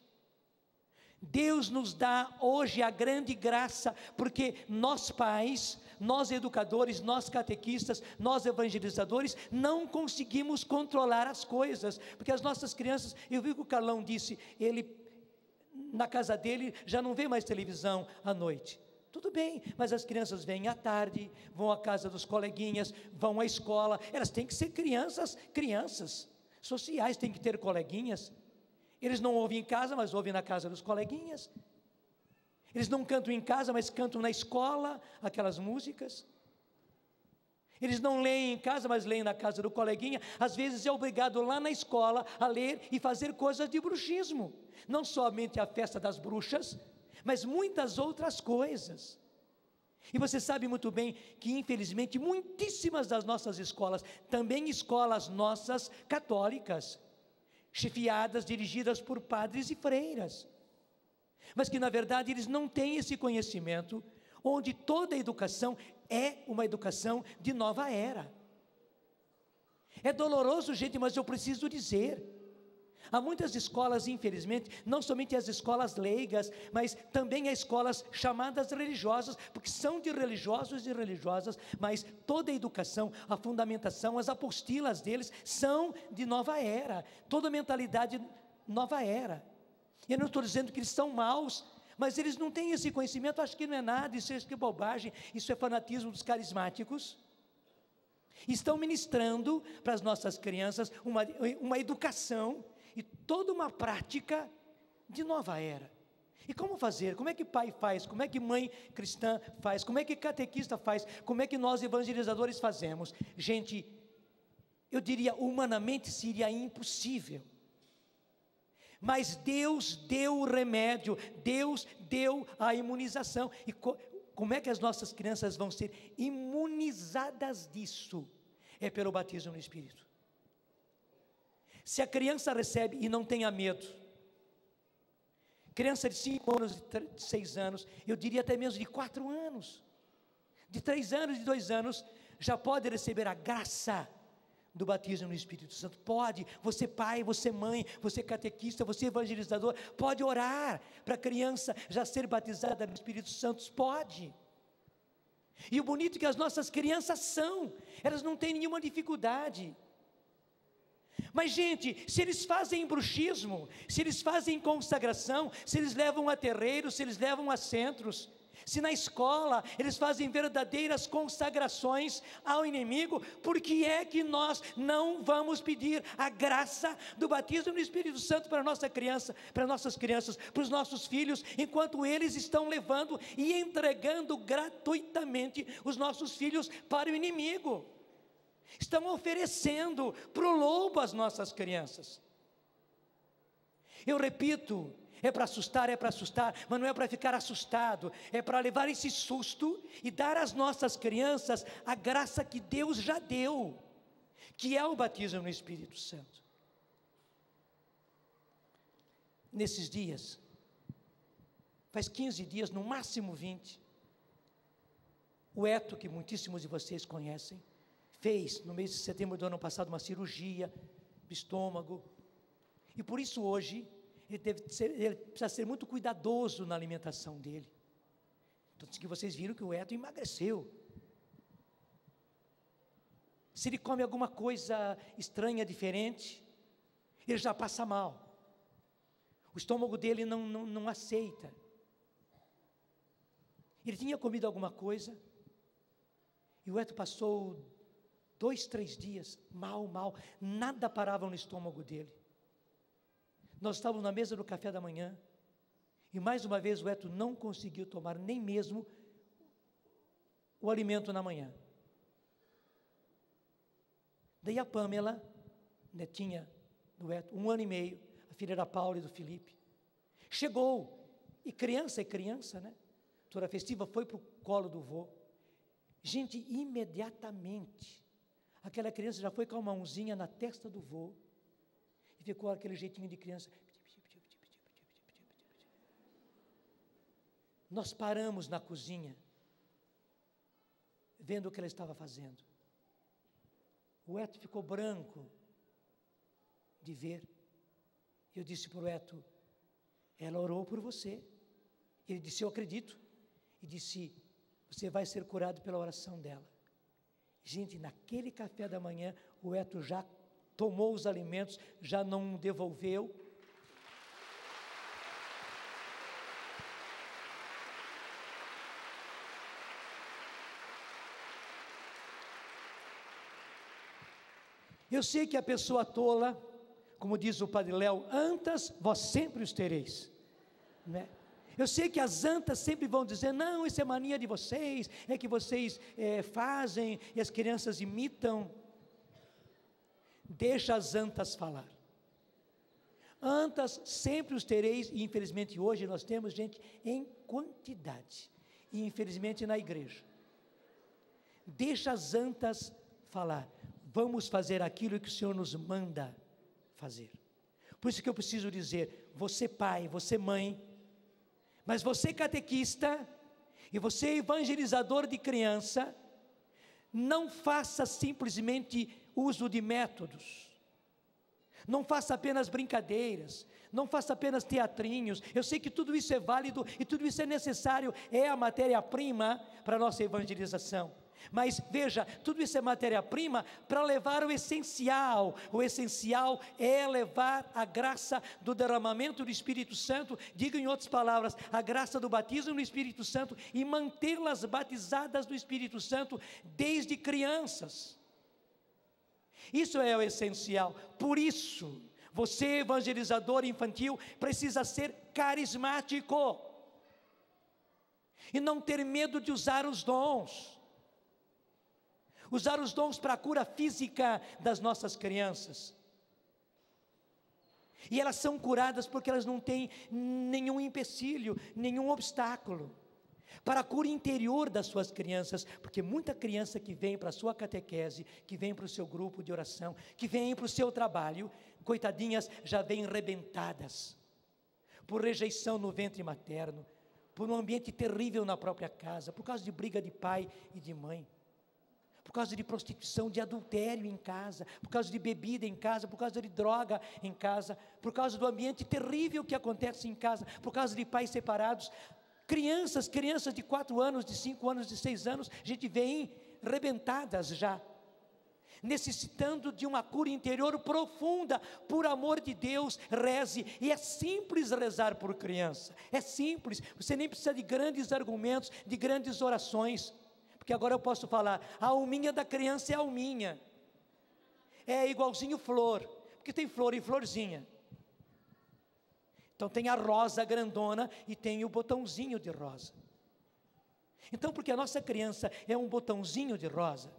Deus nos dá hoje a grande graça, porque nós pais, nós educadores, nós catequistas, nós evangelizadores, não conseguimos controlar as coisas, porque as nossas crianças, eu vi que o Carlão disse, ele na casa dele já não vê mais televisão à noite. Tudo bem, mas as crianças vêm à tarde, vão à casa dos coleguinhas, vão à escola, elas têm que ser crianças, crianças sociais, têm que ter coleguinhas. Eles não ouvem em casa, mas ouvem na casa dos coleguinhas. Eles não cantam em casa, mas cantam na escola aquelas músicas. Eles não leem em casa, mas leem na casa do coleguinha. Às vezes é obrigado lá na escola a ler e fazer coisas de bruxismo. Não somente a festa das bruxas, mas muitas outras coisas. E você sabe muito bem que, infelizmente, muitíssimas das nossas escolas, também escolas nossas católicas, chefiadas, dirigidas por padres e freiras. Mas que na verdade eles não têm esse conhecimento, onde toda a educação é uma educação de nova era. É doloroso, gente, mas eu preciso dizer. Há muitas escolas, infelizmente, não somente as escolas leigas, mas também as escolas chamadas religiosas, porque são de religiosos e religiosas, mas toda a educação, a fundamentação, as apostilas deles são de nova era, toda a mentalidade nova era. Eu não estou dizendo que eles são maus, mas eles não têm esse conhecimento, acho que não é nada, isso é bobagem, isso é fanatismo dos carismáticos. Estão ministrando para as nossas crianças uma, uma educação e toda uma prática de nova era. E como fazer? Como é que pai faz? Como é que mãe cristã faz? Como é que catequista faz? Como é que nós evangelizadores fazemos? Gente, eu diria humanamente seria impossível. Mas Deus deu o remédio, Deus deu a imunização. E co como é que as nossas crianças vão ser imunizadas disso? É pelo batismo no Espírito. Se a criança recebe e não tenha medo, criança de 5 anos, de 6 anos, eu diria até mesmo de 4 anos, de 3 anos, de 2 anos, já pode receber a graça do batismo no Espírito Santo. Pode, você pai, você mãe, você catequista, você evangelizador, pode orar para a criança já ser batizada no Espírito Santo, pode. E o bonito é que as nossas crianças são, elas não têm nenhuma dificuldade. Mas, gente, se eles fazem bruxismo, se eles fazem consagração, se eles levam a terreiros, se eles levam a centros, se na escola eles fazem verdadeiras consagrações ao inimigo, por que é que nós não vamos pedir a graça do batismo no Espírito Santo para nossa criança, para nossas crianças, para os nossos filhos, enquanto eles estão levando e entregando gratuitamente os nossos filhos para o inimigo? Estão oferecendo para o lobo as nossas crianças. Eu repito, é para assustar, é para assustar, mas não é para ficar assustado, é para levar esse susto e dar às nossas crianças a graça que Deus já deu, que é o batismo no Espírito Santo. Nesses dias, faz 15 dias, no máximo 20, o Eto, que muitíssimos de vocês conhecem, fez no mês de setembro do ano passado uma cirurgia do estômago, e por isso hoje ele, deve ser, ele precisa ser muito cuidadoso na alimentação dele. Então, que vocês viram que o Eto emagreceu. Se ele come alguma coisa estranha, diferente, ele já passa mal. O estômago dele não, não, não aceita. Ele tinha comido alguma coisa, e o Eto passou dois, três dias, mal, mal, nada parava no estômago dele. Nós estávamos na mesa do café da manhã, e mais uma vez o Eto não conseguiu tomar nem mesmo o alimento na manhã. Daí a Pamela, netinha do Eto, um ano e meio, a filha da Paula e do Felipe, chegou, e criança é criança, né? Toda festiva foi para o colo do vô. Gente, imediatamente, aquela criança já foi com a mãozinha na testa do vô, e ficou aquele jeitinho de criança. Nós paramos na cozinha, vendo o que ela estava fazendo. O Eto ficou branco de ver. Eu disse para o Eto: ela orou por você. Ele disse: Eu acredito. E disse: Você vai ser curado pela oração dela. Gente, naquele café da manhã, o Eto já tomou os alimentos, já não devolveu. Eu sei que a pessoa tola, como diz o Padre Léo, antas vós sempre os tereis. Né? Eu sei que as antas sempre vão dizer: não, isso é mania de vocês, é que vocês é, fazem e as crianças imitam. Deixa as antas falar. Antas sempre os tereis, e infelizmente hoje nós temos gente em quantidade, e infelizmente na igreja. Deixa as antas falar. Vamos fazer aquilo que o Senhor nos manda fazer. Por isso que eu preciso dizer, você pai, você mãe, mas você catequista e você evangelizador de criança, não faça simplesmente uso de métodos. Não faça apenas brincadeiras, não faça apenas teatrinhos. Eu sei que tudo isso é válido e tudo isso é necessário, é a matéria-prima para a nossa evangelização. Mas veja, tudo isso é matéria-prima para levar o essencial. O essencial é levar a graça do derramamento do Espírito Santo, diga em outras palavras, a graça do batismo no Espírito Santo e mantê-las batizadas no Espírito Santo desde crianças. Isso é o essencial. Por isso, você, evangelizador infantil, precisa ser carismático e não ter medo de usar os dons. Usar os dons para a cura física das nossas crianças. E elas são curadas porque elas não têm nenhum empecilho, nenhum obstáculo para a cura interior das suas crianças, porque muita criança que vem para a sua catequese, que vem para o seu grupo de oração, que vem para o seu trabalho, coitadinhas, já vêm rebentadas, por rejeição no ventre materno, por um ambiente terrível na própria casa, por causa de briga de pai e de mãe por causa de prostituição, de adultério em casa, por causa de bebida em casa, por causa de droga em casa, por causa do ambiente terrível que acontece em casa, por causa de pais separados. Crianças, crianças de quatro anos, de cinco anos, de seis anos, a gente vem rebentadas já. necessitando de uma cura interior profunda, por amor de Deus, reze. E é simples rezar por criança, é simples, você nem precisa de grandes argumentos, de grandes orações, porque agora eu posso falar: a alminha da criança é alminha, é igualzinho flor, porque tem flor e florzinha. Então tem a rosa grandona e tem o botãozinho de rosa. Então, porque a nossa criança é um botãozinho de rosa,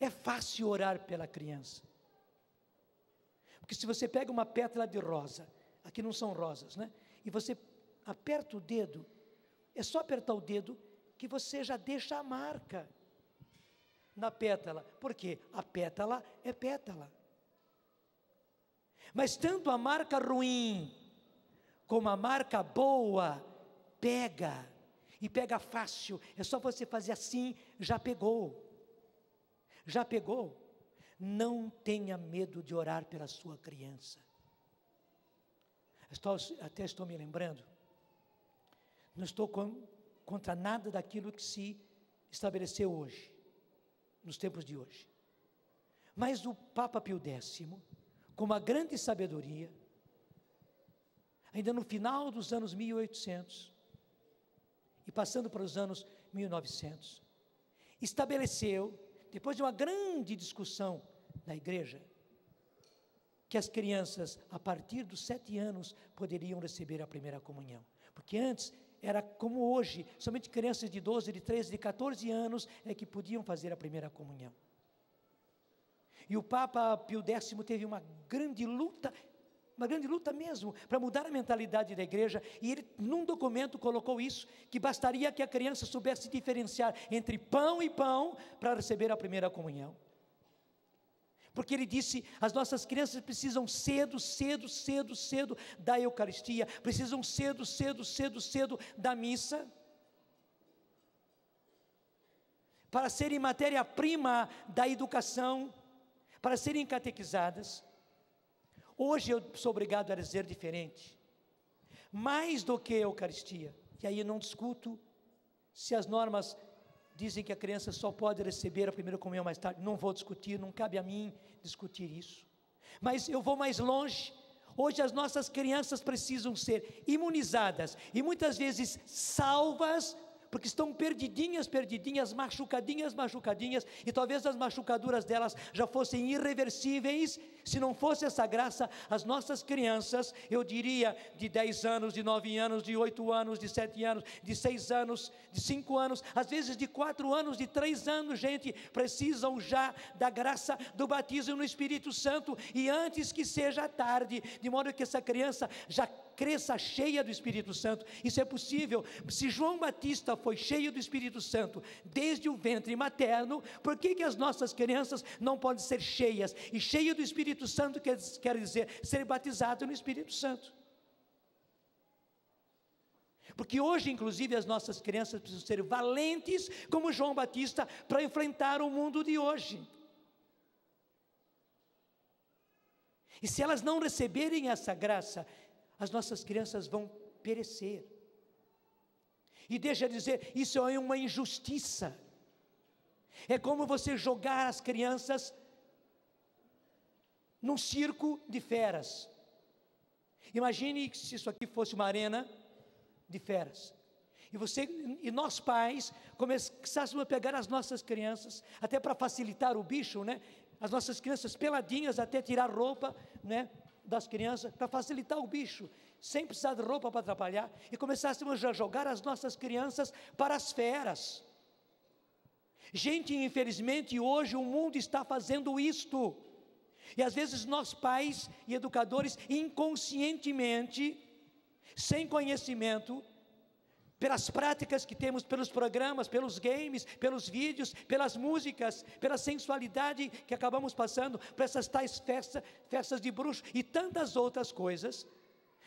é fácil orar pela criança. Porque se você pega uma pétala de rosa, aqui não são rosas, né? E você aperta o dedo, é só apertar o dedo que você já deixa a marca na pétala. Porque a pétala é pétala. Mas tanto a marca ruim como a marca boa pega e pega fácil. É só você fazer assim, já pegou. Já pegou? Não tenha medo de orar pela sua criança. Estou, até estou me lembrando. Não estou com, contra nada daquilo que se estabeleceu hoje, nos tempos de hoje. Mas o Papa Pio X, com uma grande sabedoria, ainda no final dos anos 1800 e passando para os anos 1900, estabeleceu depois de uma grande discussão na igreja, que as crianças, a partir dos sete anos, poderiam receber a primeira comunhão. Porque antes era como hoje, somente crianças de 12, de 13, de 14 anos é que podiam fazer a primeira comunhão. E o Papa Pio X teve uma grande luta uma grande luta mesmo para mudar a mentalidade da igreja, e ele, num documento, colocou isso: que bastaria que a criança soubesse diferenciar entre pão e pão para receber a primeira comunhão. Porque ele disse: as nossas crianças precisam cedo, cedo, cedo, cedo da Eucaristia, precisam cedo, cedo, cedo, cedo da missa, para serem matéria-prima da educação, para serem catequizadas. Hoje eu sou obrigado a dizer diferente. Mais do que a Eucaristia. E aí eu não discuto se as normas dizem que a criança só pode receber a primeira comunhão mais tarde. Não vou discutir, não cabe a mim discutir isso. Mas eu vou mais longe. Hoje as nossas crianças precisam ser imunizadas e muitas vezes salvas porque estão perdidinhas, perdidinhas, machucadinhas, machucadinhas, e talvez as machucaduras delas já fossem irreversíveis, se não fosse essa graça, as nossas crianças, eu diria de 10 anos, de 9 anos, de 8 anos, de 7 anos, de 6 anos, de 5 anos, às vezes de 4 anos, de 3 anos, gente, precisam já da graça do batismo no Espírito Santo, e antes que seja tarde, de modo que essa criança já cresça cheia do Espírito Santo. Isso é possível. Se João Batista foi cheio do Espírito Santo desde o ventre materno, por que, que as nossas crianças não podem ser cheias? E cheio do Espírito Santo quer, quer dizer ser batizado no Espírito Santo. Porque hoje, inclusive, as nossas crianças precisam ser valentes, como João Batista, para enfrentar o mundo de hoje. E se elas não receberem essa graça, as nossas crianças vão perecer. E deixa eu dizer, isso é uma injustiça. É como você jogar as crianças num circo de feras. Imagine se isso aqui fosse uma arena de feras. E você e nós pais começássemos a pegar as nossas crianças, até para facilitar o bicho, né? As nossas crianças peladinhas até tirar roupa, né? das crianças para facilitar o bicho, sem precisar de roupa para atrapalhar, e começássemos a jogar as nossas crianças para as feras. Gente, infelizmente, hoje o mundo está fazendo isto. E às vezes nós, pais e educadores, inconscientemente, sem conhecimento, pelas práticas que temos, pelos programas, pelos games, pelos vídeos, pelas músicas, pela sensualidade que acabamos passando, para essas tais festas, festas de bruxo e tantas outras coisas.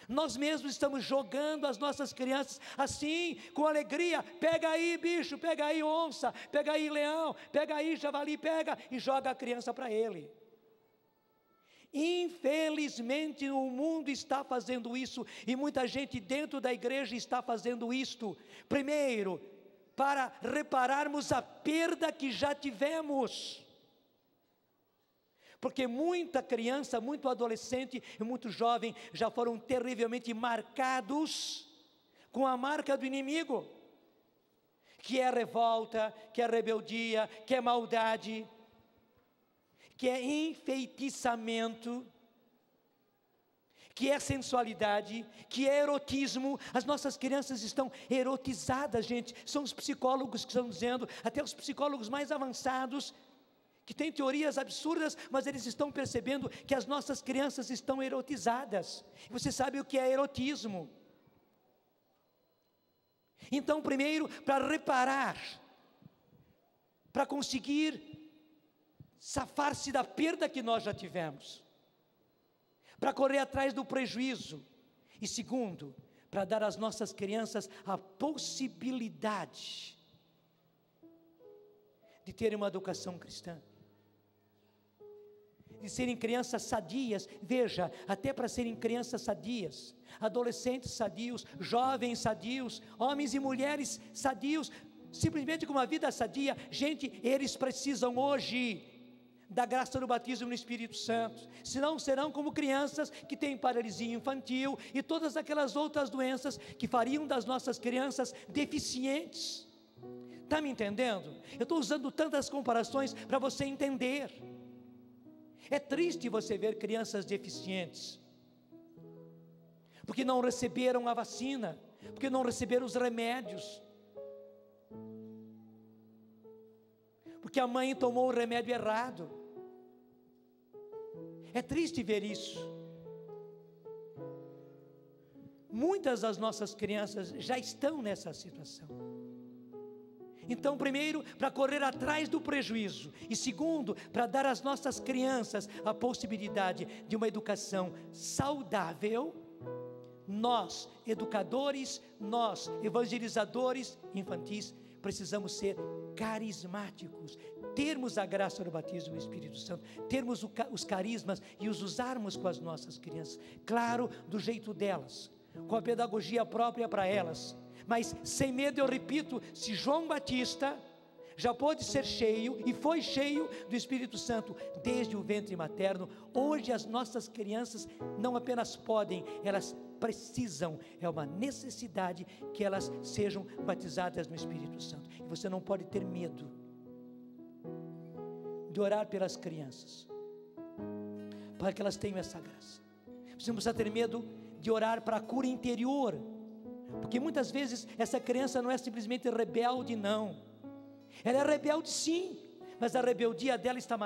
Nós mesmos estamos jogando as nossas crianças assim, com alegria. Pega aí, bicho, pega aí, onça, pega aí, leão, pega aí, javali, pega e joga a criança para ele. Infelizmente, o mundo está fazendo isso e muita gente dentro da igreja está fazendo isto. Primeiro, para repararmos a perda que já tivemos. porque muita criança, muito adolescente e muito jovem já foram terrivelmente marcados com a marca do inimigo, que é revolta, que é rebeldia, que é maldade, que é enfeitiçamento, que é sensualidade, que é erotismo. As nossas crianças estão erotizadas, gente. São os psicólogos que estão dizendo, até os psicólogos mais avançados, que têm teorias absurdas, mas eles estão percebendo que as nossas crianças estão erotizadas. Você sabe o que é erotismo? Então, primeiro, para reparar, para conseguir safar-se da perda que nós já tivemos, para correr atrás do prejuízo, e segundo, para dar às nossas crianças a possibilidade de terem uma educação cristã, de serem crianças sadias, veja, até para serem crianças sadias, adolescentes sadios, jovens sadios, homens e mulheres sadios, simplesmente com uma vida sadia, gente, eles precisam hoje da graça do batismo no Espírito Santo, senão serão como crianças que têm paralisia infantil e todas aquelas outras doenças que fariam das nossas crianças deficientes. Está me entendendo? Eu estou usando tantas comparações para você entender. É triste você ver crianças deficientes, porque não receberam a vacina, porque não receberam os remédios, porque a mãe tomou o remédio errado. É triste ver isso. Muitas das nossas crianças já estão nessa situação. Então, primeiro, para correr atrás do prejuízo, e segundo, para dar às nossas crianças a possibilidade de uma educação saudável, nós, educadores, nós, evangelizadores infantis, precisamos ser carismáticos, termos a graça do batismo do Espírito Santo, termos os carismas e os usarmos com as nossas crianças, claro, do jeito delas, com a pedagogia própria para elas, mas sem medo, eu repito: se João Batista já pôde ser cheio e foi cheio do Espírito Santo desde o ventre materno, hoje as nossas crianças não apenas podem, elas precisam, é uma necessidade que elas sejam batizadas no Espírito Santo. E você não pode ter medo de orar pelas crianças, para que elas tenham essa graça. Você não precisa ter medo de orar para a cura interior, porque muitas vezes essa criança não é simplesmente rebelde, não. Ela é rebelde sim, mas a rebeldia dela está,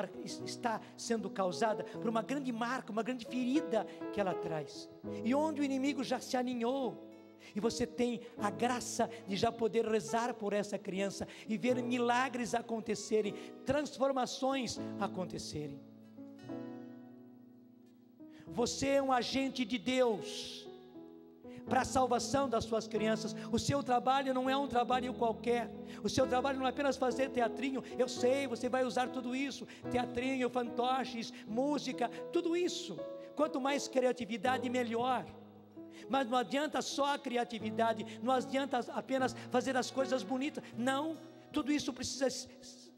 está, sendo causada por uma grande marca, uma grande ferida que ela traz, e onde o inimigo já se aninhou. E você tem a graça de já poder rezar por essa criança e ver milagres acontecerem, transformações acontecerem. Você é um agente de Deus para a salvação das suas crianças. O seu trabalho não é um trabalho qualquer. O seu trabalho não é apenas fazer teatrinho. Eu sei, você vai usar tudo isso: teatrinho, fantoches, música, tudo isso. Quanto mais criatividade, melhor. Mas não adianta só a criatividade, não adianta apenas fazer as coisas bonitas. Não, tudo isso precisa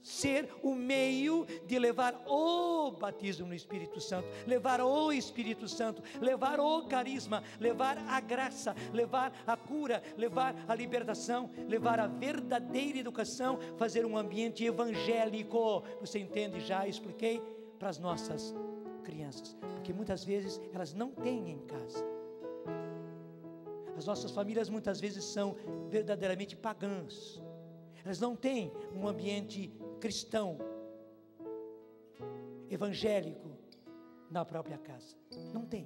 ser o meio de levar o batismo no Espírito Santo, levar o Espírito Santo, levar o carisma, levar a graça, levar a cura, levar a libertação, levar a verdadeira educação, fazer um ambiente evangélico. Você entende? Já expliquei para as nossas crianças, porque muitas vezes elas não têm em casa. As nossas famílias muitas vezes são verdadeiramente pagãs. Elas não têm um ambiente cristão, evangélico, na própria casa. Não tem.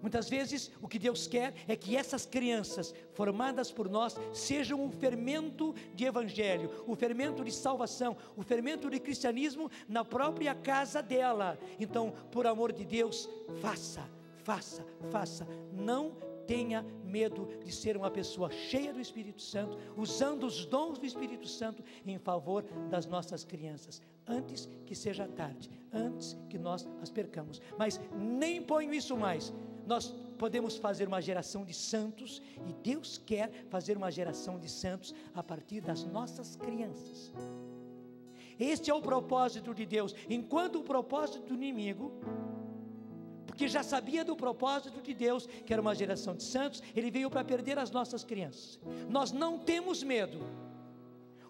Muitas vezes o que Deus quer é que essas crianças formadas por nós sejam o fermento de evangelho, o fermento de salvação, o fermento de cristianismo na própria casa dela. Então, por amor de Deus, faça, faça, faça. Não tenha medo de ser uma pessoa cheia do Espírito Santo, usando os dons do Espírito Santo em favor das nossas crianças, antes que seja tarde, antes que nós as percamos. Mas nem ponho isso mais. Nós podemos fazer uma geração de santos e Deus quer fazer uma geração de santos a partir das nossas crianças. Este é o propósito de Deus. Enquanto o propósito do inimigo, porque já sabia do propósito de Deus, que era uma geração de santos, ele veio para perder as nossas crianças. Nós não temos medo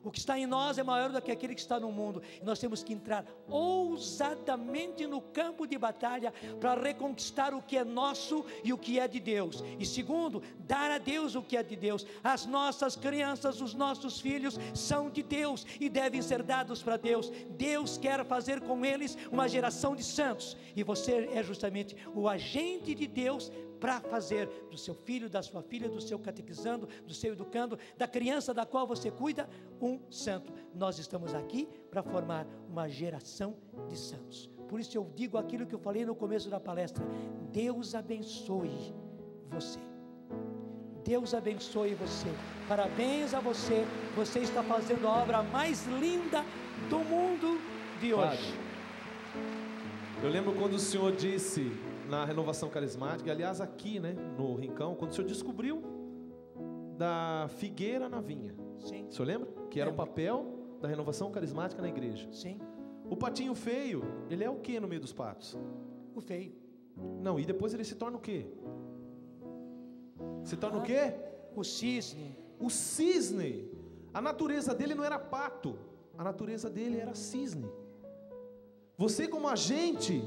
o que está em nós é maior do que aquele que está no mundo. E nós temos que entrar ousadamente no campo de batalha para reconquistar o que é nosso e o que é de Deus. E segundo, dar a Deus o que é de Deus. As nossas crianças, os nossos filhos são de Deus e devem ser dados para Deus. Deus quer fazer com eles uma geração de santos. E você é justamente o agente de Deus para fazer do seu filho, da sua filha, do seu catequizando, do seu educando, da criança da qual você cuida, um santo. Nós estamos aqui para formar uma geração de santos. Por isso eu digo aquilo que eu falei no começo da palestra: Deus abençoe você. Deus abençoe você. Parabéns a você. Você está fazendo a obra mais linda do mundo de hoje. Padre, eu lembro quando o Senhor disse na renovação carismática, aliás, aqui, né, no Rincão, quando o senhor descobriu da figueira na vinha. Sim. O senhor lembra? Que era o papel da renovação carismática na igreja. Sim. O patinho feio, ele é o que no meio dos patos? O feio. Não, e depois ele se torna o quê? Se torna Ah. o quê? O cisne. O cisne. A natureza dele não era pato, a natureza dele era cisne. Você, como agente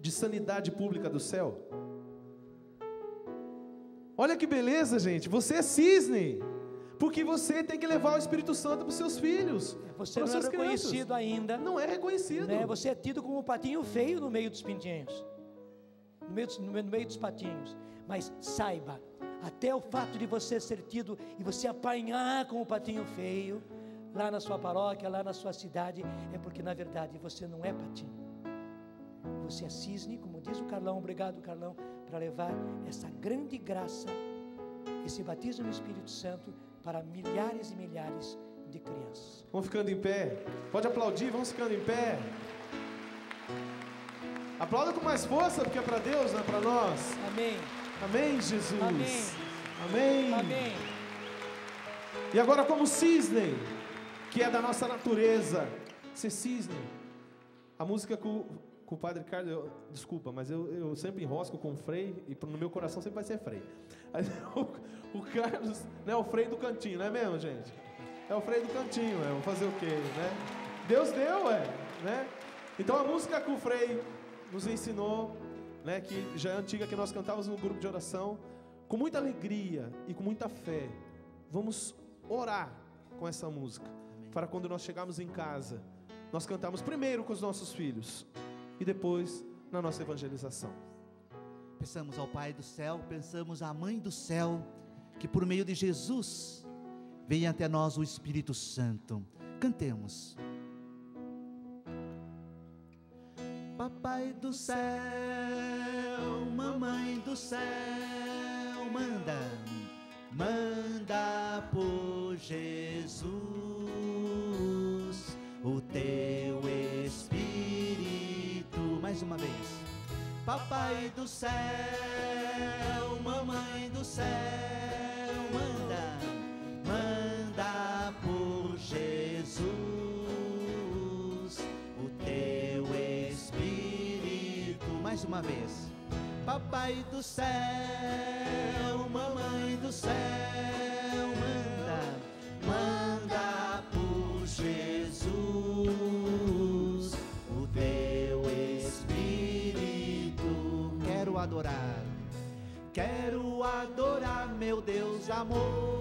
de sanidade pública do céu, olha que beleza, gente. Você é cisne, porque você tem que levar o Espírito Santo para os seus filhos. Você para não é crianças. reconhecido ainda. Não é reconhecido. né? Você é tido como um patinho feio no meio dos pintinhos, no meio, dos- no meio- dos patinhos. Mas saiba, até o fato de você ser tido e você apanhar com o patinho feio, lá na sua paróquia, lá na sua cidade, é porque na verdade você não é patinho. Você é cisne, como diz o Carlão, obrigado Carlão, para levar essa grande graça, esse batismo no Espírito Santo para milhares e milhares de crianças. Vamos ficando em pé. Pode aplaudir, vamos ficando em pé. Aplauda com mais força, porque é para Deus, não é para nós. Amém. Amém, Jesus. Amém. Amém. Amém. E agora, como cisne, que é da nossa natureza, ser cisne. A música com, com o Padre Carlos, eu- desculpa, mas eu, eu sempre enrosco com o Frei, e no meu coração sempre vai ser Frei. Aí, o, o Carlos né, é o Frei do cantinho, não é mesmo, gente? É o Frei do cantinho, é, vou fazer o quê, né? Deus deu, é, né? Então a música que o Frei nos ensinou, né, que já é antiga, que nós cantávamos no grupo de oração, com muita alegria e com muita fé, vamos orar com essa música, para quando nós chegarmos em casa, nós cantamos primeiro com os nossos filhos e depois na nossa evangelização. Pensamos ao Pai do céu, pensamos à Mãe do céu, que por meio de Jesus venha até nós o Espírito Santo. Cantemos. Papai do céu, mamãe do céu, manda, manda por Jesus o teu. Mais uma vez. Papai do céu, mamãe do céu, manda, manda por Jesus o teu Espírito. Mais uma vez. Papai do céu, mamãe do céu, quero adorar meu Deus amor.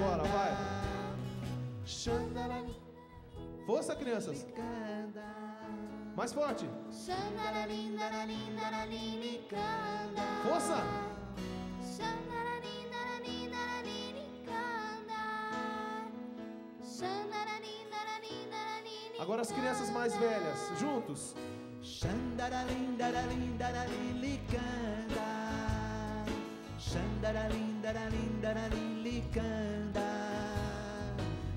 agora, vai. Força, crianças. Mais forte. Força. Agora as crianças mais velhas, juntos. Xandaralindaralindaralilicanda Xandaralindaralindaralilicanda.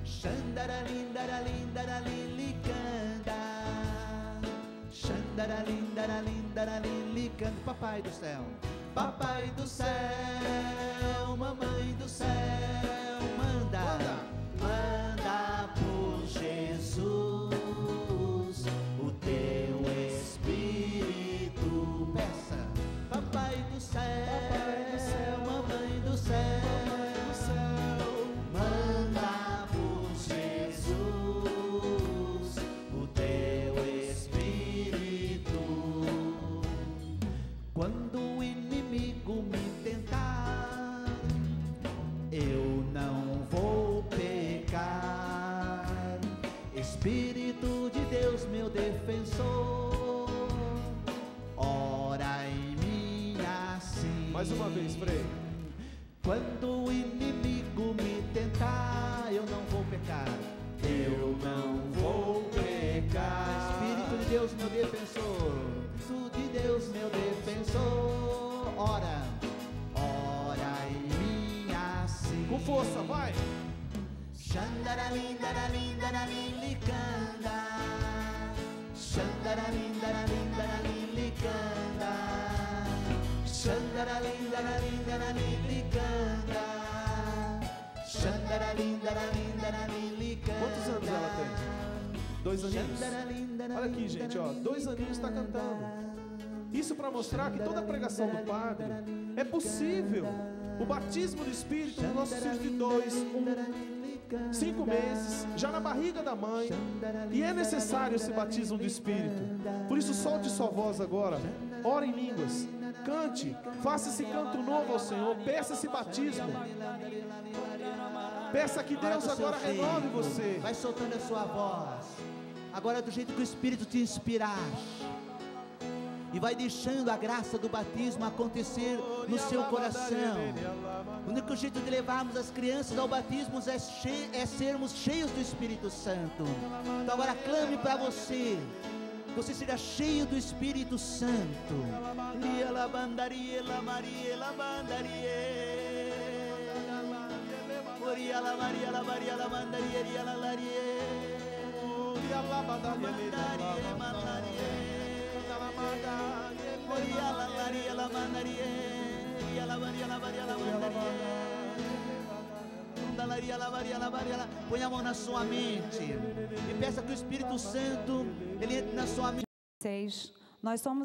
Xandaralindaralindaralilicanda. Xandaralindaralindaralilicanda. Papai do céu, papai do céu, mamãe do céu, Espírito de Deus, meu defensor, ora em mim assim. Mais uma vez, Frei. Aqui, gente, ó. Dois aninhos está cantando. Isso para mostrar que toda a pregação do Padre é possível. O batismo do Espírito no nosso filho de dois, um, cinco meses, já na barriga da mãe. E é necessário esse batismo do Espírito. Por isso, solte sua voz agora. Ore em línguas. Cante. Faça esse canto novo ao Senhor. Peça esse batismo. Peça que Deus agora renove você. Vai soltando a sua voz. Agora do jeito que o Espírito te inspirar. E vai deixando a graça do batismo acontecer no seu coração. O único jeito de levarmos as crianças ao batismo é, che- é sermos cheios do Espírito Santo. Então agora clame para você. Você seja cheio do Espírito Santo. Maria, maria, maria, la maria, Põe a mão na sua mente e peça que o Espírito Santo ele entre na sua mente. Nós somos